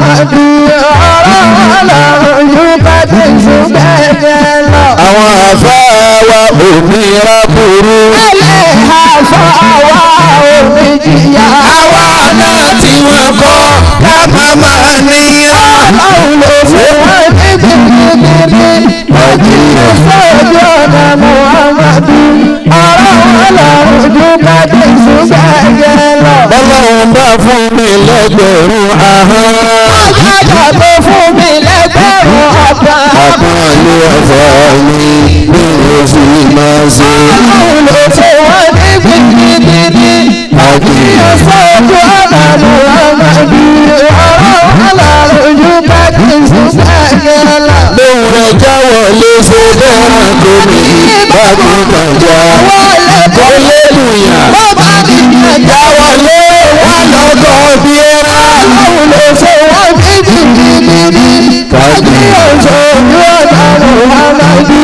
Muhammadu ọ̀rọ̀ ọlọ́run bá ti sùn bẹ́ẹ̀ lọ. àwọn àfáàwà òmìnira burú. fọwọ́ omi jìyà. àwa náà tí wọ́n kọ́ ká má máa níyà. Ọlọ́run ló ṣe wọ́n ní gidigidi. ojú sójú ọ̀nà Muhammadu ọ̀rọ̀ ọlọ́run yóò bá ti sùn bẹ́ẹ̀ lọ. bọ́lọ́run bá fún mi lẹ́gbẹ̀rún ahọ́n. Alájà tó fún mi lẹ́gbẹ̀rún ọ̀pá. àpọ́nlé ọ̀fọ̀ mi lóhùn ẹja wọlé ṣe bẹ́ẹ̀ tó mi gbàgbọ́gbàjà. Hallelujah. Bó bá ní ẹja wọlé wà lọ́gọ́ bí ẹra. Ọlọ́run ló ṣe wọ́n ní gidigidi. Kájí òṣòjú ọ̀nà Muhammadu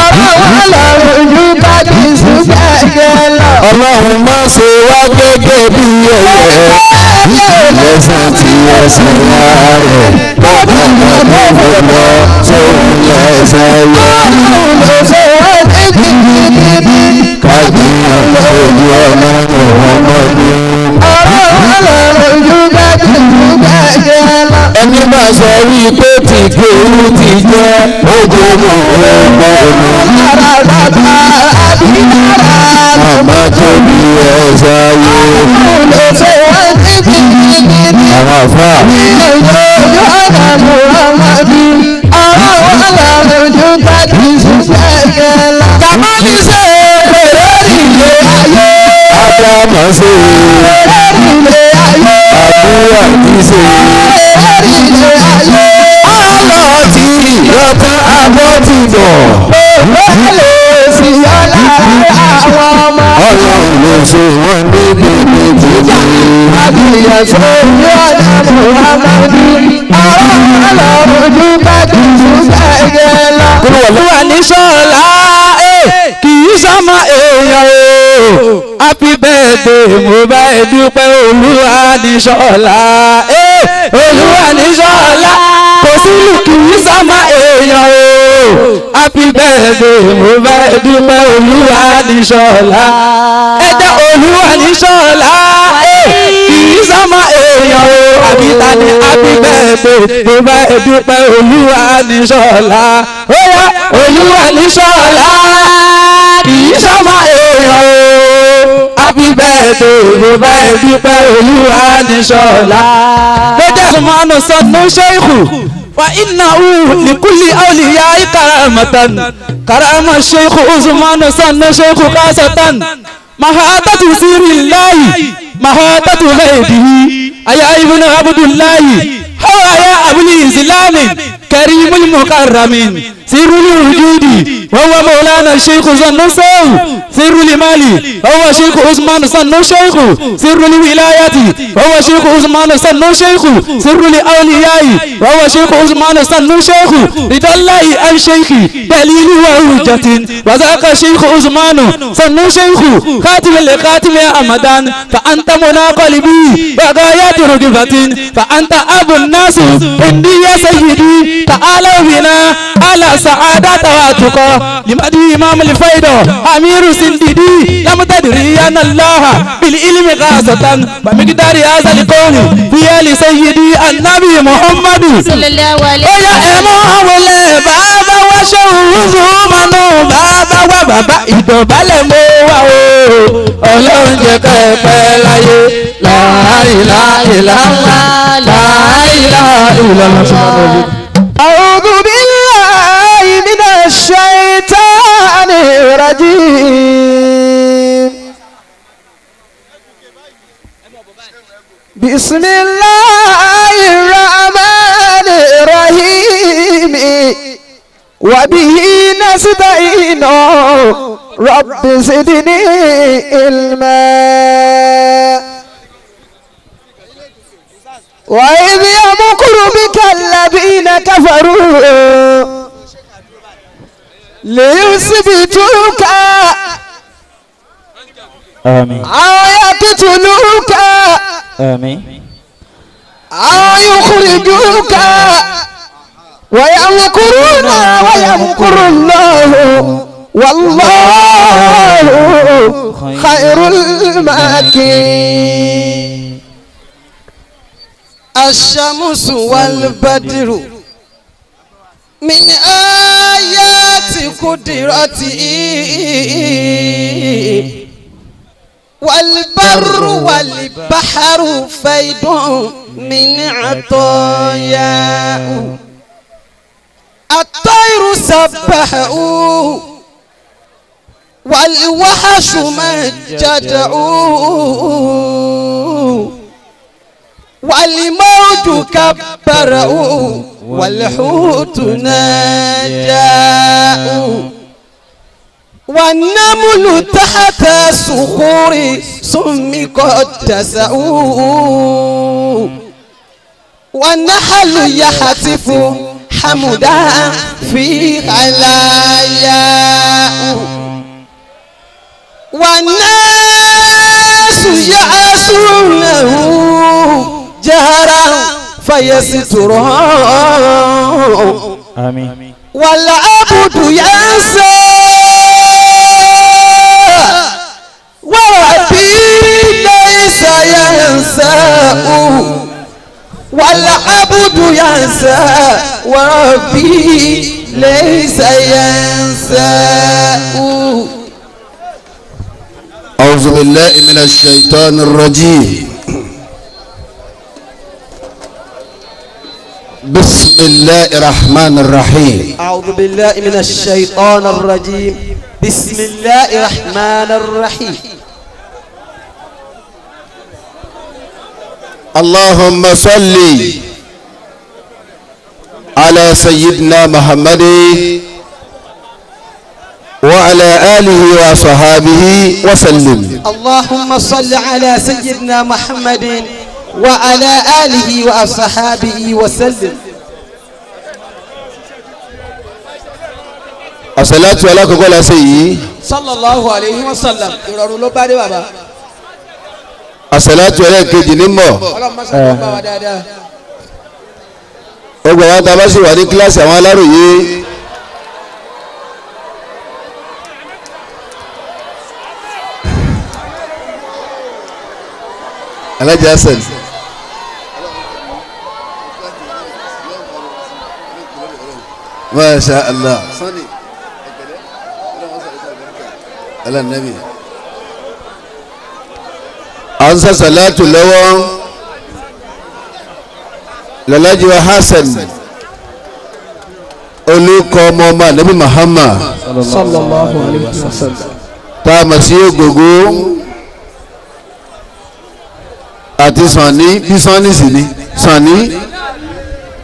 ọ̀rọ̀ ọlọ́run yóò bá ti sùn bẹ́ẹ̀ lọ. ọlọ́run má ṣe wá gẹ́gẹ́ bí ẹyẹ lẹ́sàn tí ẹsẹ̀ wá rẹ̀ bàbá bàbá bàbá sóhun lẹ́sẹ̀ yẹ Ọlọ́run ló ṣe wọ́n ní gidigidi. kájíyàn ojú ọ̀nà ọmọdé. ọ̀rọ̀ ọlọ́run ti sùn bẹ́ẹ̀ lọ. ẹni bá sọ wípé tí kéwú ti jẹ́ ojú mọ̀ ẹ̀kọ́ ọ̀nà Ara bàbá tóbi ẹ̀sẹ̀ yẹ ọlọ́run ló ṣe wọ́n ní gidigidi. Àwọn àfáà. Ìyóòjó ọ̀nà Muhammadu ọ̀rọ̀ ọlọ́run yóò bá ti sùn bẹ́ẹ̀ lọ. Kàmáàlì ṣe èrè ìlé ayé. Ádámà ṣe Èrè ilé ayé, àdúrà ti ṣe. èrè ilé ayé. Àlọ́ ti yọta abọ́ ti bọ̀. Bẹ́ẹ̀lì sí ọ̀la àwọn ọmọ. Ló ṣe wọ́n ní bèbè jìjì. Àbíyàn tó ní èèyàn o happy birthday mo bá ẹ dúpẹ́ olúwa ní sọ́ọ̀lá olúwa ní sọ́ọ̀lá kò sílù kì í sọ́mọ èèyàn o happy birthday mo bá ẹ dúpẹ́ olúwa ní sọ́ọ̀lá ẹ jẹ́ olúwa ní sọ́ọ̀lá kì í sọ́mọ èèyàn o. Àbíta ní happy birthday mo bá ẹ dúpẹ́ olúwa ní sọ́ọ̀lá ó yá olúwa ní sọ́ọ̀lá kì í sọ́mọ èèyàn o. Happy birthday mo bá ẹ dúpẹ́ olúwa ní sọ́ọ̀lá. lọ́jọ́ ìsúnmọ́nù sọ́nù ṣẹ́ẹ̀kù وإنه لكل أولياء كرامة. كرامة الشيخ أزمان سن شيخ خاصة مهاتة سير الله. مهاتة غيبه. أي ابن عبد الله. هو يا أبو الإسلام. كريم المكرمين سر الوجود وهو مولانا الشيخ زنوسو سر المالي هو شيخ عثمان صنو شيخ سر الولاية هو شيخ عثمان صنو شيخ سر الأولياء وهو شيخ عثمان صنو شيخ رضا الله عن شيخ دليل وحجة. وذاك شيخ عثمان صنو شيخ خاتم لخاتم يا أمدان. فأنت منا قلبي وغايات رغبة فأنت أبو الناس. عندي يا سيدي. تعالوا بنا على سعادة واتقى لمدي إمام الفيدة أمير سنددي لم تدري أن الله بالعلم غاسة بمقدار هذا القول في آل سيدي النبي محمد sallallahu alaihi Oya ẹ̀mọ́ wọlé bàbá wa ṣòwò zùmọ̀nù bàbá wa bàbá ìdọ̀bálẹ̀ mọ́ wa o. Ọlọ́run jẹ́ ká ẹ pẹ́ láyé láìlá ìlànà láìlá ìlànà. أعوذ بالله من الشيطان الرجيم بسم الله الرحمن الرحيم وبه نستعين رب زدني علما وإذ يمكر بك الذين كفروا ليثبتوك. Àmín. أو يقتلوك Àmín. أو يخرجوك ويمكرون ويمكر الله. والله خير الماكرين. الشمس والبدر من آيات قدرته والبر والبحر فيض من عطاياه الطير سبحه والوحش مجده والموج كبره والحوت ناجاه والنمل تحت صخور سم قدسه والنحل يحتف حمدا في علاياه والناس يعصونه جهرا فيسترون آمين. والعبد ينسى. وربي ليس ينساه والعبد ينسى. وربي ليس ينساه أعوذ بالله من الشيطان الرجيم. بسم الله الرحمن الرحيم. أعوذ بالله من الشيطان الرجيم. بسم الله الرحمن الرحيم. اللهم صل على سيدنا محمد وعلى آله وصحابه وسلم. اللهم صل على سيدنا محمد وعلى آله وأصحابه وسلم àṣàlátù alákọ̀ọ́kọ́ la ṣe yìí sallallahu alayhi wa sallam ìrọ̀rùn ló bá dé bàbá àṣàlátù ẹlẹ́ẹ̀kejì ní mọ̀ ọlọ́run má sàkóso bá wa dáadáa. ọgbà wa ta bá sì wà ní kíláàsì àwọn aláròyé alájà hasan Masha allah ala nabi an sa salatu lọ́wọ́ lọ́lájú wa hasan olùkọ́ ọmọ ọmọ anabi muhammad sallallahu alayhi wa sallam. tá a mọ̀ sí ògògó àti sànní bí sànní sì ni sànní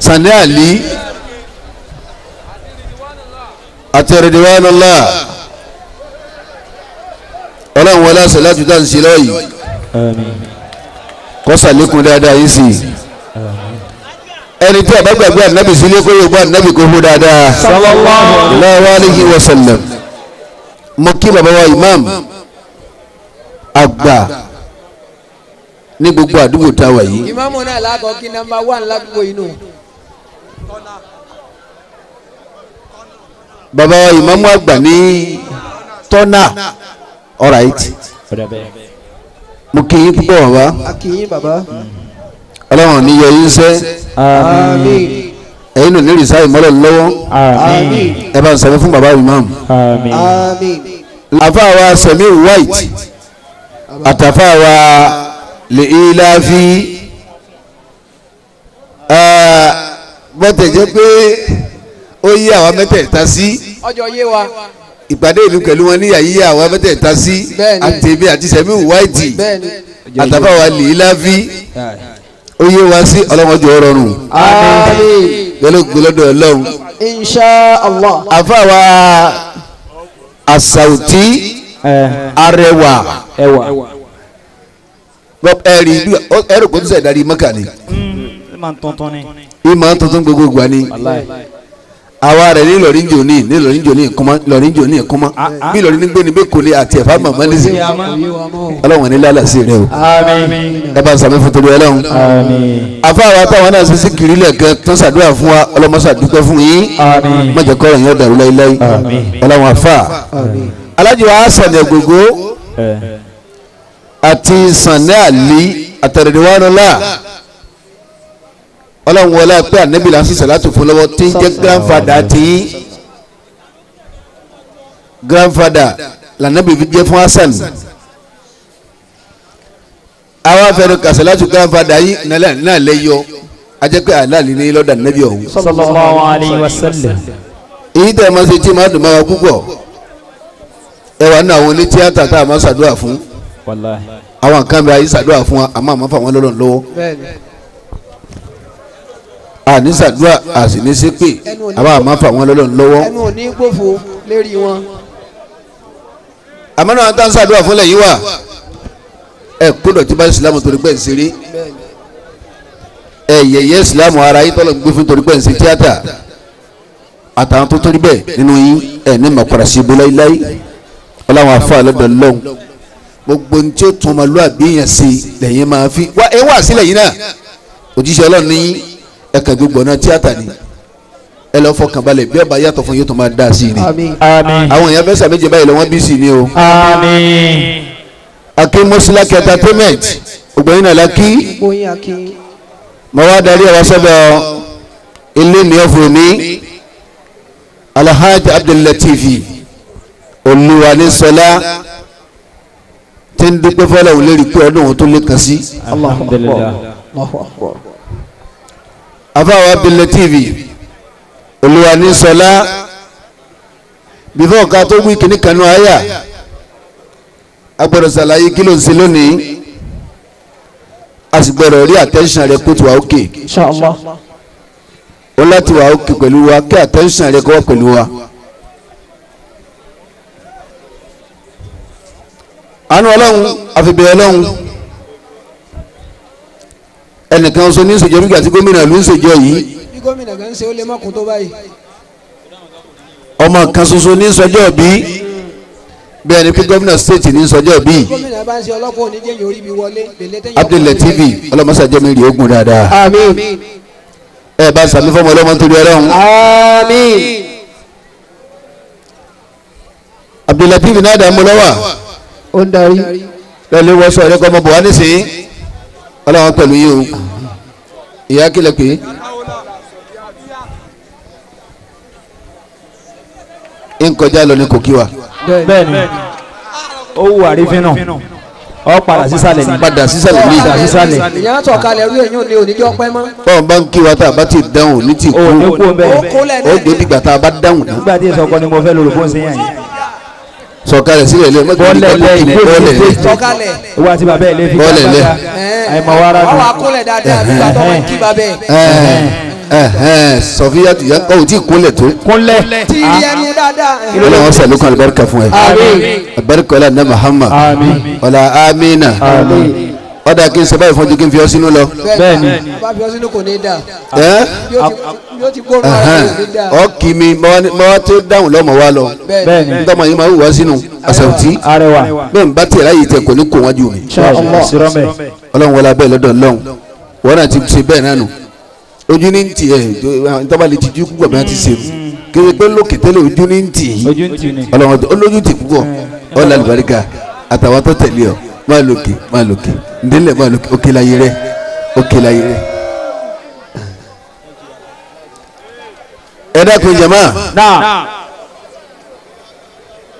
sànní àlí àti ridwanullah. Ọlọ́run wọlé àṣẹ láti dá ní sí lọ́yìí kọ́sà lékun dáadáa yìí sí ẹni tí a bá gbàgbé ànábì sílé kó yóò gbọ́ ànábì kó hó dáadáa. Sallallahu alaihi wa sallam. Mo kí bàbá wa imam àgbà ní gbogbo àdúgbò táwa yìí. ìmáàmù náà lágọ̀ọ́ kí nọ́mbà one lágbo inú. bàbá ìmáàmù àgbà ní all right. mo kì í púpọ̀ bàbá. Ọlọ́run ní yọ yín sẹ́. Ẹ̀yin ò ní rìsáà ìmọ́lẹ̀ lọ́wọ́. Ẹ bá ń sọ fún bàbá ìmáàmù àfa wa sẹ̀mí white. Àtàfà wa lè ilá fi. Bọ́tẹ̀ jẹ́ pé ó yí àwa mẹ́tẹ̀ẹ̀ta sí. Ọjọ́ yé wa. ìpàdé ìlú pẹ̀lú wọn ní àyíyá àwa mẹ́tẹ̀ẹ̀ta sí. Àtẹ̀mí àti white. Bẹ́ẹ̀ni. àtàfàwà lè ìlàfi ó yé wa sí ọlọ́mọdé rọrùn. Àmín. gbẹlẹ́gbẹlẹ́dọ̀ ọlọ́run. Insha allah. àfàwà àsàùtì arẹwà. Ẹwà. Ẹ̀rí ẹ̀rọ kò tó sẹ̀ darí mọ́kà ni. Ìmọ̀ tuntun gbogbo gbà ni àwa rẹ̀ ní lọ́rin jò ní ní lọ́rin jò ní ìkúmọ́ lọ́rin jò ní ìkúmọ́ bí lọ́rin ní gbéni bẹ́ẹ̀ kò lè àti ẹ̀fà màmá ní sí. Ọlọ́run ní lálàsí rẹ o. Bá sàmì fún torí ọlọ́run. Afa àwa táwọn náà ṣe sí kiri lẹ́ẹ̀kan tó ń ṣàdúrà fún wa ọlọ́mọṣà dúpẹ́ fún yín. Mọ̀jẹ̀ kọ́rọ̀ yẹn dàrú láíláí. Ọlọ́run afa alájọ sànẹ̀ gbogbo àti sànẹ̀ àlí àtẹ̀rẹ̀dẹ̀wánulá ọlọ́run wọlé pé ànábì là ń sísè láti fún lọ́wọ́ tí ń jẹ́ grandfather tí grandfather lànàbì fi jẹ́ fún Hasan àwọn afẹ́rẹ́ kàṣẹ láti grandfather yìí náà lè yọ. Ajẹ́ pé àlàlì ní lọ́dà nàbì ọ̀hún. sallallahu alayhi wa sallam. èyí tẹ̀ máa ṣe tí máa dùn máa wá púpọ̀. Ẹwà ní àwọn oní tíátà tá a máa ṣàdúrà fún. Àwọn kan bẹ ayé ṣàdúrà fún wa àmọ́ àmọ́ fà wọ́n lọ́dọ̀ lọ́wọ́ àní ṣàdúrà àsì ní ṣépè. Àmọ́ àmọ́ fà wọ́n lọ́dọ̀ lọ́wọ́. Ẹnu ò ní gbófo lérí wọn. àmọ́ náà tá ń ṣàdúrà fún lẹ́yìn wa ẹ kódọ̀ tí bá ìsìlámù torí pẹ́ ń ṣeré. Ẹ yẹ̀yẹ́ ìsìlámù ara yìí tọ́lọ̀ ń gbé fún torí pẹ́ ń ṣe tíátà. Àtàwọn tó torí bẹ́ẹ̀ nínú yín ẹ ní màkàrà sí ibo láíláí. Ọlọ́run afọ àlọ́dọ̀ lọ́hùn gbogbo ní tí ó tún ọmọlúwàbí yẹn sí lẹ́yìn máa fi wá ẹ wá sílẹ̀ yìí náà. Òjíṣẹ́ ọlọ́run ní ẹ̀ka gbogbo náà tíátà ni. Ẹ lọ́ fọkàn balẹ̀ bí ọba yàtọ̀ fún yóò tó máa dá sí ni. Àwọn èèyàn fẹsẹ̀ méje báyìí lọ wọ́n bí sí ni o. Akin musilaki entertainment. Ògbẹ́yìn náà akin. mo wá darí ọwọ́ sọ́dọ̀ ilé ní ọ̀fọ̀ ní alhaji abdullatifi olùwànísọlá tí ń dúpẹ́ fọlọ́ òun lérí pé ọdún òun tó lé kan sí alhamdulilah. Allahu akbar. afáwọn abdullatifi olùwànísọlá bífọ̀ ká tó wí kíní kanú àyà agbọ́dọ̀ ṣàlàyé kí ló ń ṣe lónìí a sì gbọ́dọ̀ rí attention rẹ kó ókè inshallah. ó láti wà ókè pẹ̀lú wa kí attention rẹ kó wà pẹ̀lú wa. àánú ọlọ́run àfibẹ̀ ọlọ́run ẹnìkan sọ ní ìṣèjọba nígbà tí gómìnà ló ń ṣèjọ yìí bí gómìnà kan ṣe ó lè mọ́kùn tó báyìí. ọmọ kan ṣoṣo ní sọjọ́ bí bẹ́ẹ̀ ni pé gómìnà state ní sọjọ́ bí gómìnà bá ń ṣe ọlọ́pàá òní jẹ́yìn orí mi wọlé lèlé tẹ́yìn. Abdul-Lateef ọlọ́mọṣàjẹmí rí ogun dáadáa àmín. ẹ bá sàmì fọmọ ọlọ́mọ nítorí ọlọ́run àmín. Abdul-Lateef náà dààmú lọ́wọ́ ó ń darí. wọ́sọ̀ ọmọ bọ̀ wá nísìnyí ọlọ́run pẹ̀lú yìí o ìyá kílẹ̀ pé ń kọjá lọ ní kòkí wa bẹ́ẹ̀ni ó wù àrífín náà ọ padà sísàlẹ̀ ní. padà sísàlẹ̀ ní padà sísàlẹ̀. ìyá tó kalẹ̀ rú èyí ò ní oníjọ́ pẹ́ mọ́. bọ́ọ̀ bá ń kí wa tá a bá ti dáhùn ní ti kú o ní kú ó bẹ́ẹ̀. kó lẹ̀ ó gbé dìgbà tá a bá dáhùn nígbà tí ìsọkọ ni mo fẹ́ lòlò fún ṣẹ́yìn yìí. Sọ̀kalẹ̀ sílẹ̀ lẹ̀, ni ìgbó bọ́ọ̀lẹ̀ ìgbó lẹ̀ ìgbó. tọ́kalẹ̀. owó àti bàbá ẹ̀ lè fi Bọ́ọ̀lẹ̀ lẹ̀. àìmọ̀ wàrà wọ́n dùn. wá kólẹ̀ dáadáa nígbà tó wọ́n kí babẹ́. sọfíà tó yẹ kọ́ ò tí kúnlẹ̀ tó kúnlẹ̀. tí rí ẹnu dáadáa. ọlọ́run sàlùkọ́ àlùbáríkà fún ẹ àmín. àlùbáríkà ọlá ní Muhammad àmín. ọlá amina àmín. Ọ̀dà kí n sọ báyìí fún ojú kí n fi ọ sínú lọ. Bẹ́ẹ̀ni. bá fi ọ sínú kò ní dà. ẹ́? Yóò ti- gbóòórùn ara rẹ̀ ní dà. ọ kì mí mọ́wá tó dáhùn lọ́mọ wa lọ. Bẹ́ẹ̀ni. ntọ́mọ yìí máa wù wá sínú àṣàwùtí arẹwà. bẹ́ẹ̀ n bá tiẹ̀ láyé tẹ kò ní kó wájú mi sirọ́mẹ̀. ọlọ́run wọlé abẹ́ lọ́dọ̀ lọ́hùn wọn náà ti ṣe bẹ́ẹ̀ nánu ojú ní ti ẹ̀ ntọ́ba lè ti jú púpọ̀ bí wọ́n ti ṣe. Kéde pé lókè tẹ́lẹ̀ ojú ní ti ọlọ́run olójú ti púpọ̀. Ọ̀là àlùbáríkà àtàwọn tó tẹ̀lé ọ. Máa lòkè máa lòkè ndélẹ̀ máa lòkè òkè láyé rẹ òkè láyé rẹ. ẹ dákun jama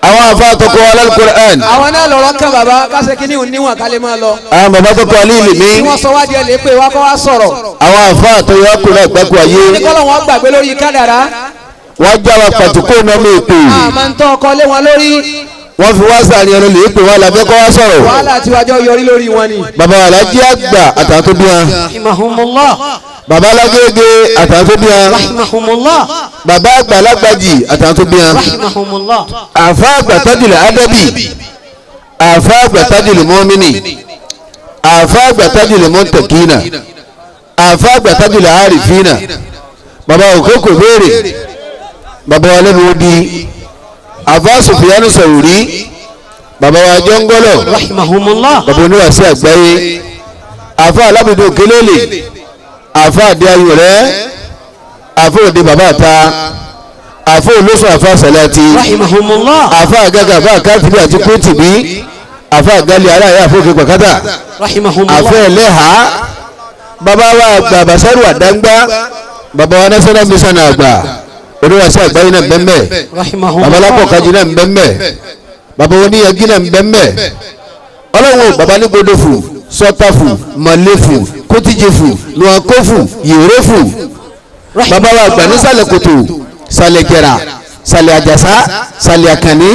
àwọn afa àtọkọ al-Qur'an àwọn náà lọ̀rọ̀ kan bàbá kásẹ̀ kí ni òun níwọ̀n kálẹ̀ máa lọ. àwọn bàbá tó kọ alílì tí mi wọ́n sọ wá díẹ̀ lè pé wá kọ́ wá sọ̀rọ̀. àwọn afa àtọyọ ọkùnrin àgbákò ayé ní kọ́lọ̀ wọn gbàgbé lórí kádàrá. wọn já wa pàtùkó náà mi pè àmọ́ ń tọ́ ọkọ lé wọn lórí. Wọn fi wá sàní ẹnu lè pè wọn làbẹ́ kọ́ wá sọ̀rọ̀. Wàhálà tiwájọ́ yọrí lórí wọn ni. bàbá alájí àgbà àtàwọn tó bí wọn rahimahumullah. Bàbá alágége àtàwọn tó bí wọn rahimahumullah. Bàbá àgbà alágbàjì àtàwọn tó bí wọn rahimahumullah. àfa àgbà tájìlẹ̀ ádẹ́bì àfa àgbà tájìlẹ̀ mọ́mìnì àfa àgbà tájìlẹ̀ mọ́tẹ̀kínà àfa àgbà tájìlẹ̀ àrífínà bàbá òkókò béèrè bàbá wa lẹ́nu odi àfa sùfìyánù sọ̀rọ̀rí bàbá wa jọ́ngọ́lọ̀ bàbá oníwàsí àgbáyé. Àfa alábùdó kélélè àfa àdé ayò rẹ àfa òde bàbá àta àfa olóṣù àfa sàlátì àfa àgàgà àfa àkàtìbí àti kóòtìbí àfa àgàlì aráyà àfọkè pàkátà rahimahumullah. àfẹ ẹlẹ́hà bàbá wa àgbà basaru àdáńgbá bàbá wa national mission àgbà oníwàsí àgbáyé náà bẹ́ẹ̀ babalápọ̀ kájí náà bẹ́ẹ̀ bàbá oníyagi náà bẹ́ẹ̀ ọlọ́run bàbá nígbódòfù sọ́tàfù mọ̀lẹ́fù kótíjẹfù nuwankófù yèrèfù bàbá wa àgbà nísàlẹ̀ kòtò sàlẹ̀ jẹ̀rà sàlẹ̀ àjàsá sàlẹ̀ àkànní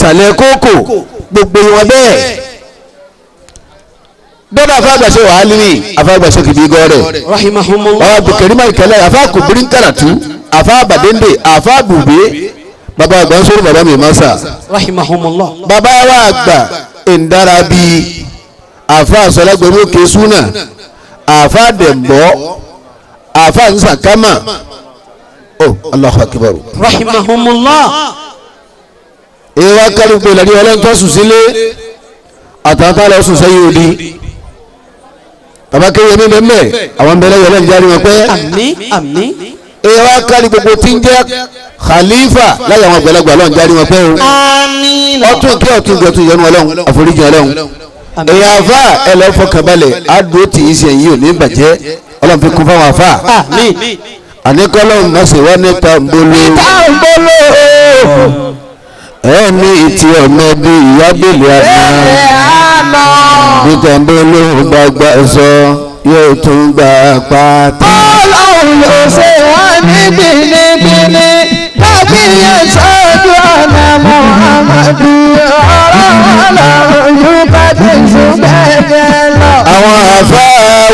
sàlẹ̀ kókò gbogbo wọn bẹ́ẹ̀. Bẹ́ẹ̀ bá afáàgbàṣe wàhálì ní afáàgbàṣe kìdí gọ́ọ̀rẹ̀. Bàbá abdulkarim alikẹlẹ afa kòbírin afa abadende afa bùbé bàbá àgbà sọ̀rọ̀ bàbá mi masa. Rahimahumullah. Bàbá wa àgbà ndara bíi afa sọlágbẹmí òkè súnà afa dẹ̀mbọ́ afa nsàkámà. Oh Allahu akbar. Rahimahumullah. Kárí gbé lẹ́ni ọlọ́ntọ́ sùn sílé àtàtà lọ sùn sẹ́yìn òdi. Bàbá kéwì mi bẹ́ẹ̀ àwọn bẹ̀rẹ̀ yọlẹ́ ìjáde wọn pẹ́. Àmín àmín èyí wá kárí gbogbo tí ń jẹ́ khalifa láyé àwọn àgbàlagbà ọlọ́run jáde wọn pẹ́ o. Ọtún kí ọtún gbẹtún yẹnu ọlọ́run àforíjì ọlọ́run. Èyí àfa ẹ lọ fọkànbalẹ̀ àdó tí í ṣe yìí ò ní bàjẹ́. Ọlọ́run fi kún fáwọn àfa àníkọ́lọ́run náà ṣe wá níta mbolo. Ẹni ìtì ọ̀nà bí ìyábẹ̀lẹ̀ àná. Níta mbolo gbàgbà sọ yóò tún gbà pátá. Ló ṣe wọ́n ní. bínibíní tàbí yẹn sọ́jú ọ̀nà muhammadu ọ̀rọ̀ ọlọ́run yóò bá ti sùn bẹ́ẹ̀ lọ. àwọn àfa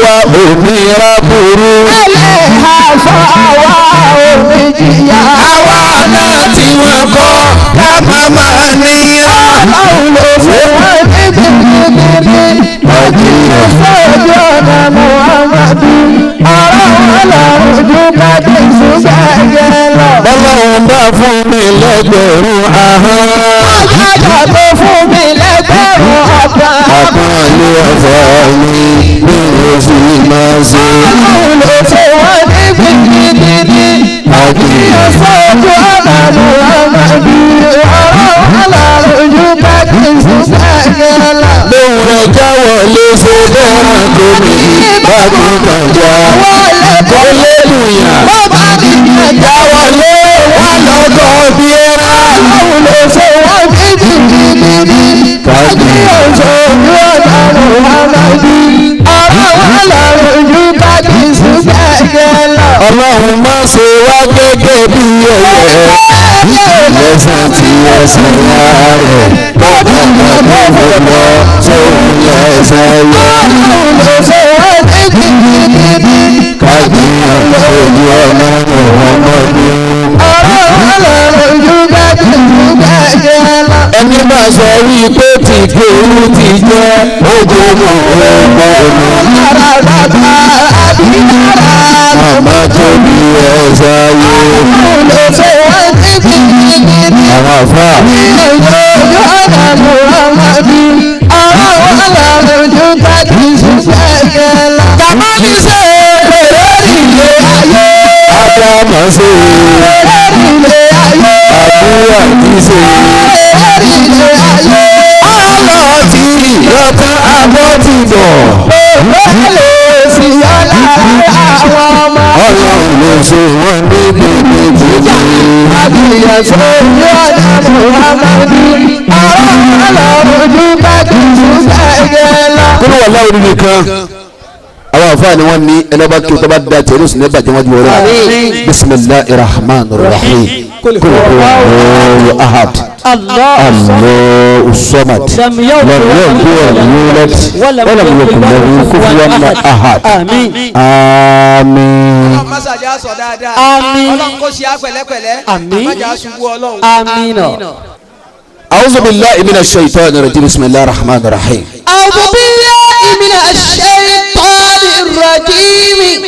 wa òmìnira burú. ẹlẹ́hà òbí jìyà. àwa náà tí wọ́n kọ́ ká má máa níyà. ọlọ́run ló ṣe wọ́n ní tàbí yẹn sọ́jú ọ̀nà muhammadu ọ̀rọ̀ ọlọ́run yóò bá ti sùn bẹ́ẹ̀ lọ. bọ́lọ́run bá fún mi lẹ́gbẹ̀rún ahọ́n. Ajájà tó fún mi lẹ́gbẹ̀rún ọ̀pá. ọ̀pọ̀ ilé ọ̀fọ̀ mi bí mo sì máa ṣe. Ọlọ́run ló ṣe wọ́n ní gidigidi. Àkíyàn sọ́jú ọ̀nà Muhammadu. Ọ̀rọ̀ yóò bá kí n yẹn lọ. lóhùn rẹ̀ jáwọ́ lé ṣe bẹ́ẹ̀ tó mi bá mi kànjá. kó lélùyà Bàbá mi kàn jáwọ́ lé lọ́gọ́ bí ẹran. Ọlọ́run ló ṣe wọ́n ní gidigidi. Àkíyàn sọ́jú ọ̀nà Muhammadu. Ọ̀rọ̀ ọlọ́run yóò bá kí n ṣiṣẹ́ yẹn lọ. ọlọ́run má ṣe wá gẹ́gẹ́ bí ẹyẹ. lẹ́sàn tí ẹsẹ̀ yá rẹ̀ bàbá bàbá bàbá tó ń lẹ́sẹ̀ yá. kájíyàn ojú ọmọ ọmọdé. Ẹni bá sọ wípé tí kéwú ti jẹ́ ogun ọmọ ọmọ àmọ́ tó bí ẹ̀sẹ̀ yé. àwọn ṣe èrè ilé ayé. Ádámà ṣe àdúrà ti ṣe. ọlọ́ ti lọ́tàn abọ́ ti bọ̀. Ọlọ́run ló ṣe wọ́n ní bèbè jìjì. Àbíyẹ̀ sójú ọ̀nà Muhammadu. Ọ̀rọ̀ ọlọ́run dúpẹ́ kí n tún bẹ́ẹ̀ lọ. kúrò wà láwùjọ nìkan àwọn àfáà ni wọ́n ní ẹlọ́ba kí o tó bá da tẹ̀lé òsì nígbà tí wọ́n ju wọlé bisimilahi rahman rahim kúrò wọ́n ahad allahu samad lam yalid walam yulad walam yakun lahu kufuwan ahad àmín àmín. masaja sọ dáadáa Àmín. ọlọ́run kò ṣe àpẹ̀lẹ́pẹ̀lẹ́ Àmín. àmájà ṣubú ọlọ́run. àmín. أعوذ بالله من الشيطان الرجيم بسم الله الرحمن الرحيم أعوذ بالله من الشيطان الرجيم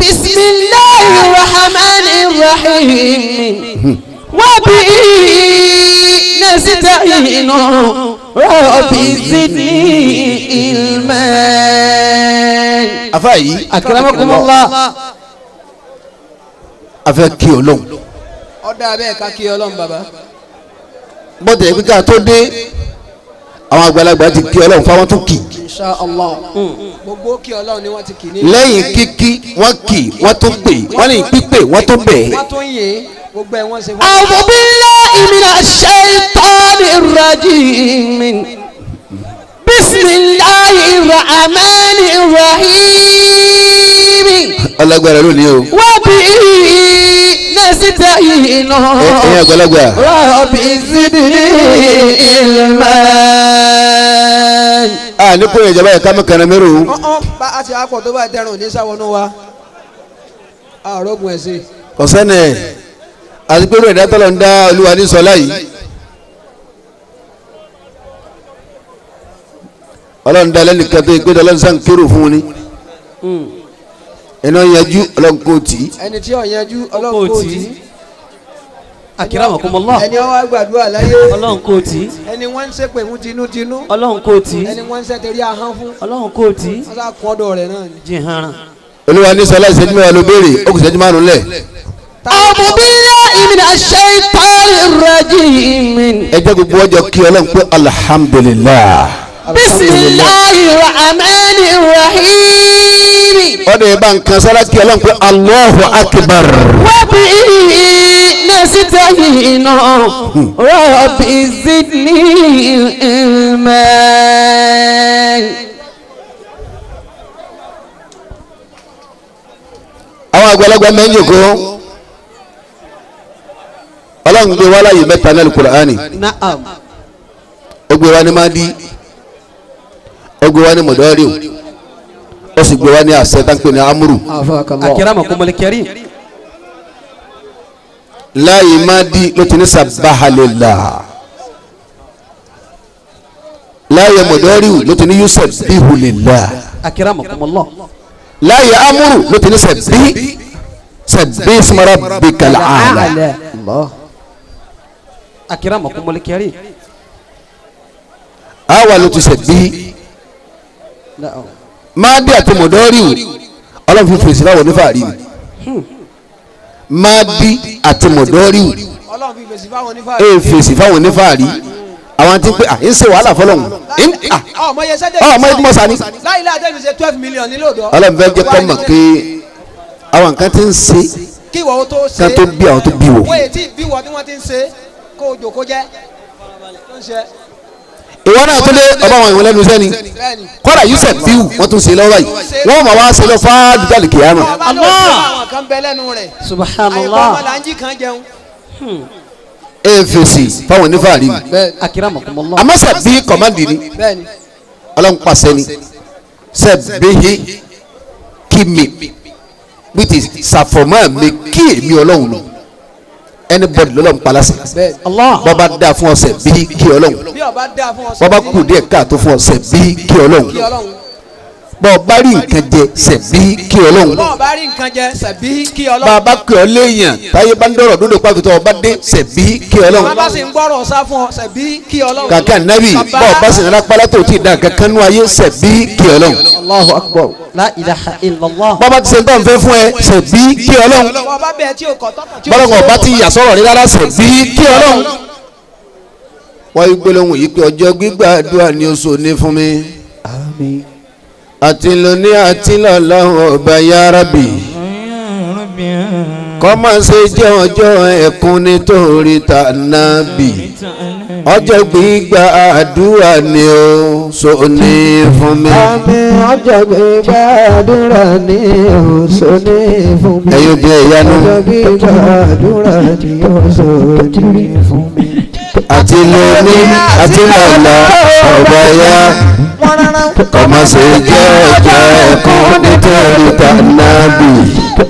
بسم الله الرحمن الرحيم وبه نستعين رب زدني علما afa yìí أكرمكم الله afẹ́ kí Ọlọ́run ọ̀dà bẹ́ẹ̀ ká kí ọlọ́run bàbá. bọ́tẹ̀ yìí kíkà tó dé àwọn àgbàlagbà ti kí ọlọ́run fáwọn tún kì. Hmm. gbogbo kí ọlọ́run ni wọ́n ti kì ní. lẹ́yìn kíkí wọ́n kì wọ́n tún pè wọ́n lè pípè wọ́n tún bẹ̀. wọ́n tún yìn gbogbo ẹ̀ wọ́n ṣe. a'udhu billahi minash shaytanir rajim bismillahir rahmanir rahim. alágbára lónìí o. wọ́n bí nẹ́sítà yìí náà. ẹ̀yin àgbàlagbà. rọ̀bì sídìí ilmà a ní kó ìjọba yẹ ká mẹ́kànnà mẹ́rù. Ọ̀hún bá a ti àpọ̀ tó bá dẹrùn ní sáwọnú wa àrògùn ẹ̀ sí. kọ̀sẹ́nẹ̀ àti pé rẹ̀ dátọ́lọ̀ ń dá olúwa ní sọlá yìí ọlọ́run dá lẹ́nìkan tó yẹ pé ọlọ́run sàn kérò fún un ni iná yanjú ọlọ́run kò tì í ẹni tí yanjú ọlọ́run kò Akramakum akiramakumọlọ. ẹni ó wá gbàdúrà láyé. ọlọ́run kò tí. ẹni wọ́n ń ṣépè fún tinútinú. ọlọ́run kò tí. ẹni wọ́n ń ṣètẹ̀rí ahọ́n fún. ọlọ́run kò tí. wọ́n sá kọ́ rẹ̀ náà ni. jihan. olúwa ní sọlá ìṣẹ́jú mẹ́wàá ló béèrè ó kù ìṣẹ́jú márùn-ún lẹ̀. ọ̀bùn billahi minash shaitanir rajim. ẹ jẹ́ gbogbo ọjọ́ kí ọlọ́run pé alhamdulillah. bismillahir rahmanir rahim. ọ̀dọ̀ ìbá nǹkan sọ́lá kí ọlọ́run pé allahu akbar. wọ́n نستعين رب زدني علما àwọn àgbàlagbà mẹ́yìn kó ọlọ́run gbé wá láyé mẹ́ta náà Al-Qur'ani Naam. ó gbé wá ní madi ó gbé wá ní mọ̀dọ́rì ó sì gbé wá ní àṣẹ táǹpẹ̀ ní amúrù Akramakum al-Karim. láyé madi ló ti ní lillah láyé mọ̀dọ́rì ló ti ní Akramakum Allah. láyé amúrù ló ti ní rabbikal a'la Allah. Akramakum al-Karim. àwa ló ti sabbi Naam. máàdì àti mọ̀dọ́rì ọlọ́run fi fèsì láwọn onífàárí ni máàdì àti mọ̀dọ́rì. Ọlọ́run fi fèsì fáwọn onífà. ẹ fèsì fáwọn onífàárí àwọn tí ń pè à ń ṣe wàhálà fọlọ́hún ọmọ yẹn ọ ọmọ ẹgbẹ́ sani láyé láyé tẹ́lifí ṣe twelve million nílò dọ́. ọlọ́run fẹ́ jẹ́ kọ́ mọ̀ pé àwọn nǹkan ti ń ṣe kan tó bí àwọn tó bí wò. wọ́n yìí tí bí wọ́n tí wọ́n ti ń ṣe kó o jòkó jẹ́. tó ń ṣe ìwọ náà tó lé ọba àwọn ìwọ̀n lẹ́nu sẹ́ni kọ́dà yusuf bíu wọ́n tún ṣe lọ́wọ́ yìí wọ́n máa wá ṣe lọ fáájú rẹ̀. àyíkọ́ Subhanallah. fèsì fáwọn onífàárí Allah. àmọ́ sẹ́bí kọ̀mándì ni. Ọlọ́run pàṣẹ ni. Sẹ́bíhi kí mi bí ti sàfọ̀mọ́ mi kí èmi ọlọ́run lò anybody lọ́lọ́run palasẹ̀ bọ́ba dá fún ọ̀sẹ̀ bí kí ọlọ́run. Dáa bọ́ba kù díẹ̀ káàtó fún ọ̀sẹ̀ bí kí ọlọ́run kí ọlọ́run. bọ́ba rí nǹkan jẹ sẹ̀ bí kí ọlọ́run bọ́ọ̀ bá rí nǹkan jẹ sẹ̀bí kí ọlọ́run. bàbá pè ọ́ léèyàn táyé bá ń dọ̀rọ̀ dúdú pàtó ọba dé sẹ̀ bí kí ọlọ́run bàbá sì ń gbọ́rọ̀ sá fún ọ sẹ̀bí kí ọlọ́run. kàkà nábì bọ́ọ̀bá sì nira pálá tó ti dá kankan nú ayé sẹ̀ bí kí ọlọ́run Allahu akbar. La ilaha illallah. bọ́ọ̀bá ti ṣe ń tọ́ ń fẹ́ fún ẹ sẹ̀ bí kí ọlọ́run bọ́ọ̀ bá bẹ̀ tí o kọ̀ tọ́kàn tí o bọ́lọ́ngàn ọba ti yà sọ̀rọ̀ rí rárá sẹ̀ bí kí ọlọ́run. yí gbólóhùn yìí pé ọjọ́ gbígbàdúrà ni oṣù ní fún mi. Àti lóní àti lọ́lọ́hùn ọba yárábì. kọ́mọ ṣe jẹ́ ọjọ́ ẹ̀kún nítorí tànàbì. ọjọ́ gbígbàdúrà ni oṣù ní fún mi. àmì ọjọ́ gbígbàdúrà ní oṣù ní fún mi. ẹ̀yin obìnrin ìyanu. ọjọ́ gbígbàdúrà ní oṣù ní fún mi. Àti lóní àti lọ́lọ́ ọba yá. kọ́mọ ṣe jẹ́ ọjọ́ ẹ̀kún nítorí tànàbì.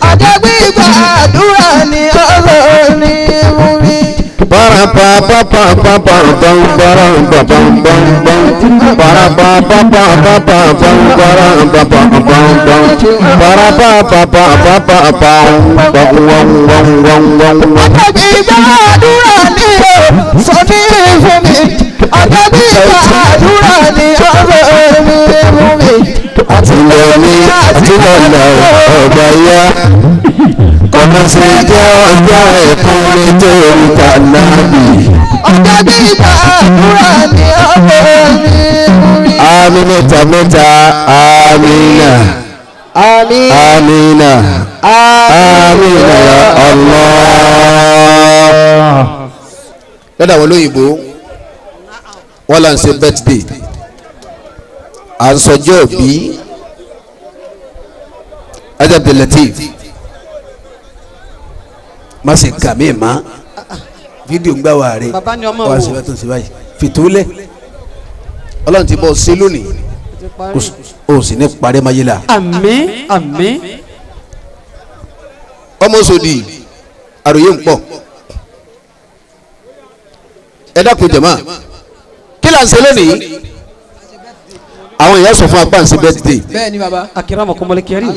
ọjọ́ gbígbàdúrà ní oṣù ní fún mi. Para pa pa pa pa pa pam para pa pam pam pam para pa pa pa pa pa pam para pa pa pam pam para pa sọ ní fún mi. Àbí gbàdúrà ní ọ̀rọ̀ mi fún mi. àti lóní àti lọ́nà ọ̀gbà yá. kọ́mọ sí jẹ́ ọjọ́ ẹ̀kọ́ nítorí kànáàbì. Ọjọ́ bí gbàdúrà ní ọ̀rọ̀ mi fún mi. àmì mẹ́ta mẹ́ta àmìnà Àmín. àmìnà àmìnà ya Allah. Lọ́dọ̀ àwọn olóyìnbó wọ́n là ń ṣe birthday. À ń sọjọ́ bí ajá Abdulateef má ṣe kà mí má fídíò ń gbà wà rẹ. Wà wò sí bàtò sí báyìí. Fìtúlẹ̀. Ọlọ́run ti bọ́ ṣe lónìí. O sì ní parẹ́ máyé la. Àmín àmín. Ọmọ sòdì àròyé ń pọ̀ ẹ dákun jẹ̀mọ́. Kí là ń ṣe lónìí? Àwọn èèyàn sọ fún apá ń ṣe birthday. Bẹ́ẹ̀ ni bàbá. Akiramakumul karim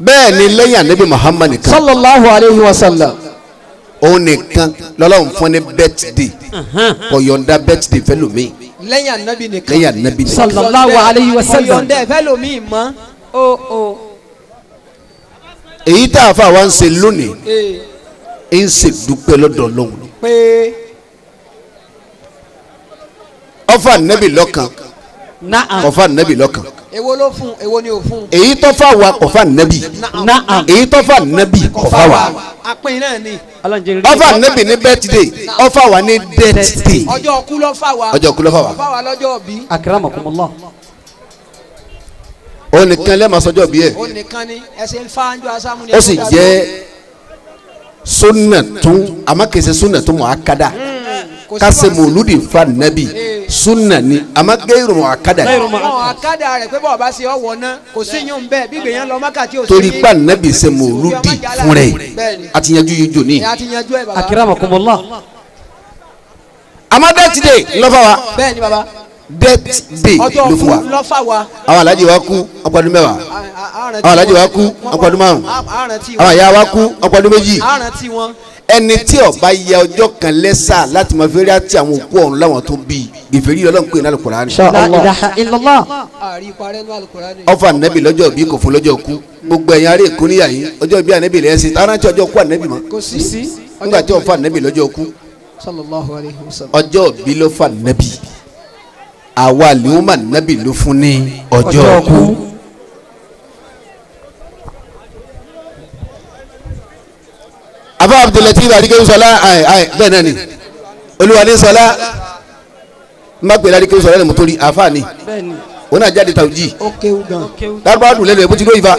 bẹ́ẹ̀ ni lẹ́yìn ànábì Muhammad nìkan. Sallallahu alayhi wa sallam. òun nìkan lọ́lọ́run fún ní birthday. Kò yọ̀ǹda birthday fẹ́lòmíì lẹ́yìn anabi nìkan. lẹ́yìn ànábì nìkan. Sallallahu alayhi wa sallam. Ọ̀yọ̀ndẹ̀ fẹ́ lomi mọ́. o o. èyí tá a fà wá ń ṣe lónìí ee ń ṣe dúpẹ́ lọ́dọ̀ Ọlọ́run pé ọfà ànábì lọ́kàn kọfà ànábì lọ́kàn èwo ló fún èwo ni ò fún. èyí tó fà wá kọfà ànábì na'am èyí tó fà ànábì kọfà wá. apin náà ni ọfà ànábì ní birthday ọfà wá ní death day ọjọ́ kú ló fà wá. ọjọ́ kú ló fà wá. fà wá lọ́jọ́ bí. akiramakumullah òun nìkan lẹ́ẹ̀ma sọjọ́ bí ẹ̀ ó nìkan ni ẹsẹ̀ ń fa anjọ́ asámu ni. ó sì jẹ́ sunna tún àmọ́ kìí ṣe sunna tún mọ̀ akada. Kásẹ̀ mọ̀lúdì fa nàbì sunna ni àmọ́ gẹ́rù mọ̀ akada. Gairu mọ̀- ọ̀ àkàdà rẹ̀ pé bọ́ọ̀ bá ṣe ọ̀wọ́ náà kò sí yún bẹ́ẹ̀. Bí gbèyàn lọ mọ́kà tí ò sí. torí pa nàbì ṣe mọ̀lúdì fún rẹ̀. ni yanjú yìí ni a ti yanjú ẹ̀ bàbá. akiramakumullah. Àmọ́ death day lọ́fà wa. Bẹ́ẹ̀ ni bàbá death day ló fún wa. àwọn alájì wa kú ọpọdún mẹ́wàá. Àwọn alájì wa kú ọpọdún márùn àwọn wọn. Àyà wa kú ọpọdún méjì. Ẹni tí bá yẹ ọjọ́ kan lẹ́sà láti máa fẹ́rẹ́ àti àwọn òkú ọ̀run láwọn tó bí gèfèrí ọlọ́run pè ní alukurani. ọfà nẹ́bì lọ́jọ́ bí kò fún lọ́jọ́ kú gbogbo ẹ̀yin ará èkó níyà yín ọjọ́ bí ànẹ́bì lẹ́yìn sí tààrà tí ọjọ́ kú ànẹ́bì mọ́. Nígbà tí ọfà nẹ́bì lọ́jọ́ kú ọjọ́ bí ló fà nẹ́bì àwa lèwọ́mà nẹ́bì ló fún ní ọjọ́ kú. afa Abdulateef adikewu sọlá ayi ayi bẹ́ẹ̀ náà ni. Ní sọlá pèlè adikewu sọlá ni mo torí afa ni. Òun náà jáde kéwù gan. lárúbáwá dùn lẹ́nu ẹ̀ bó ti lóyún fa.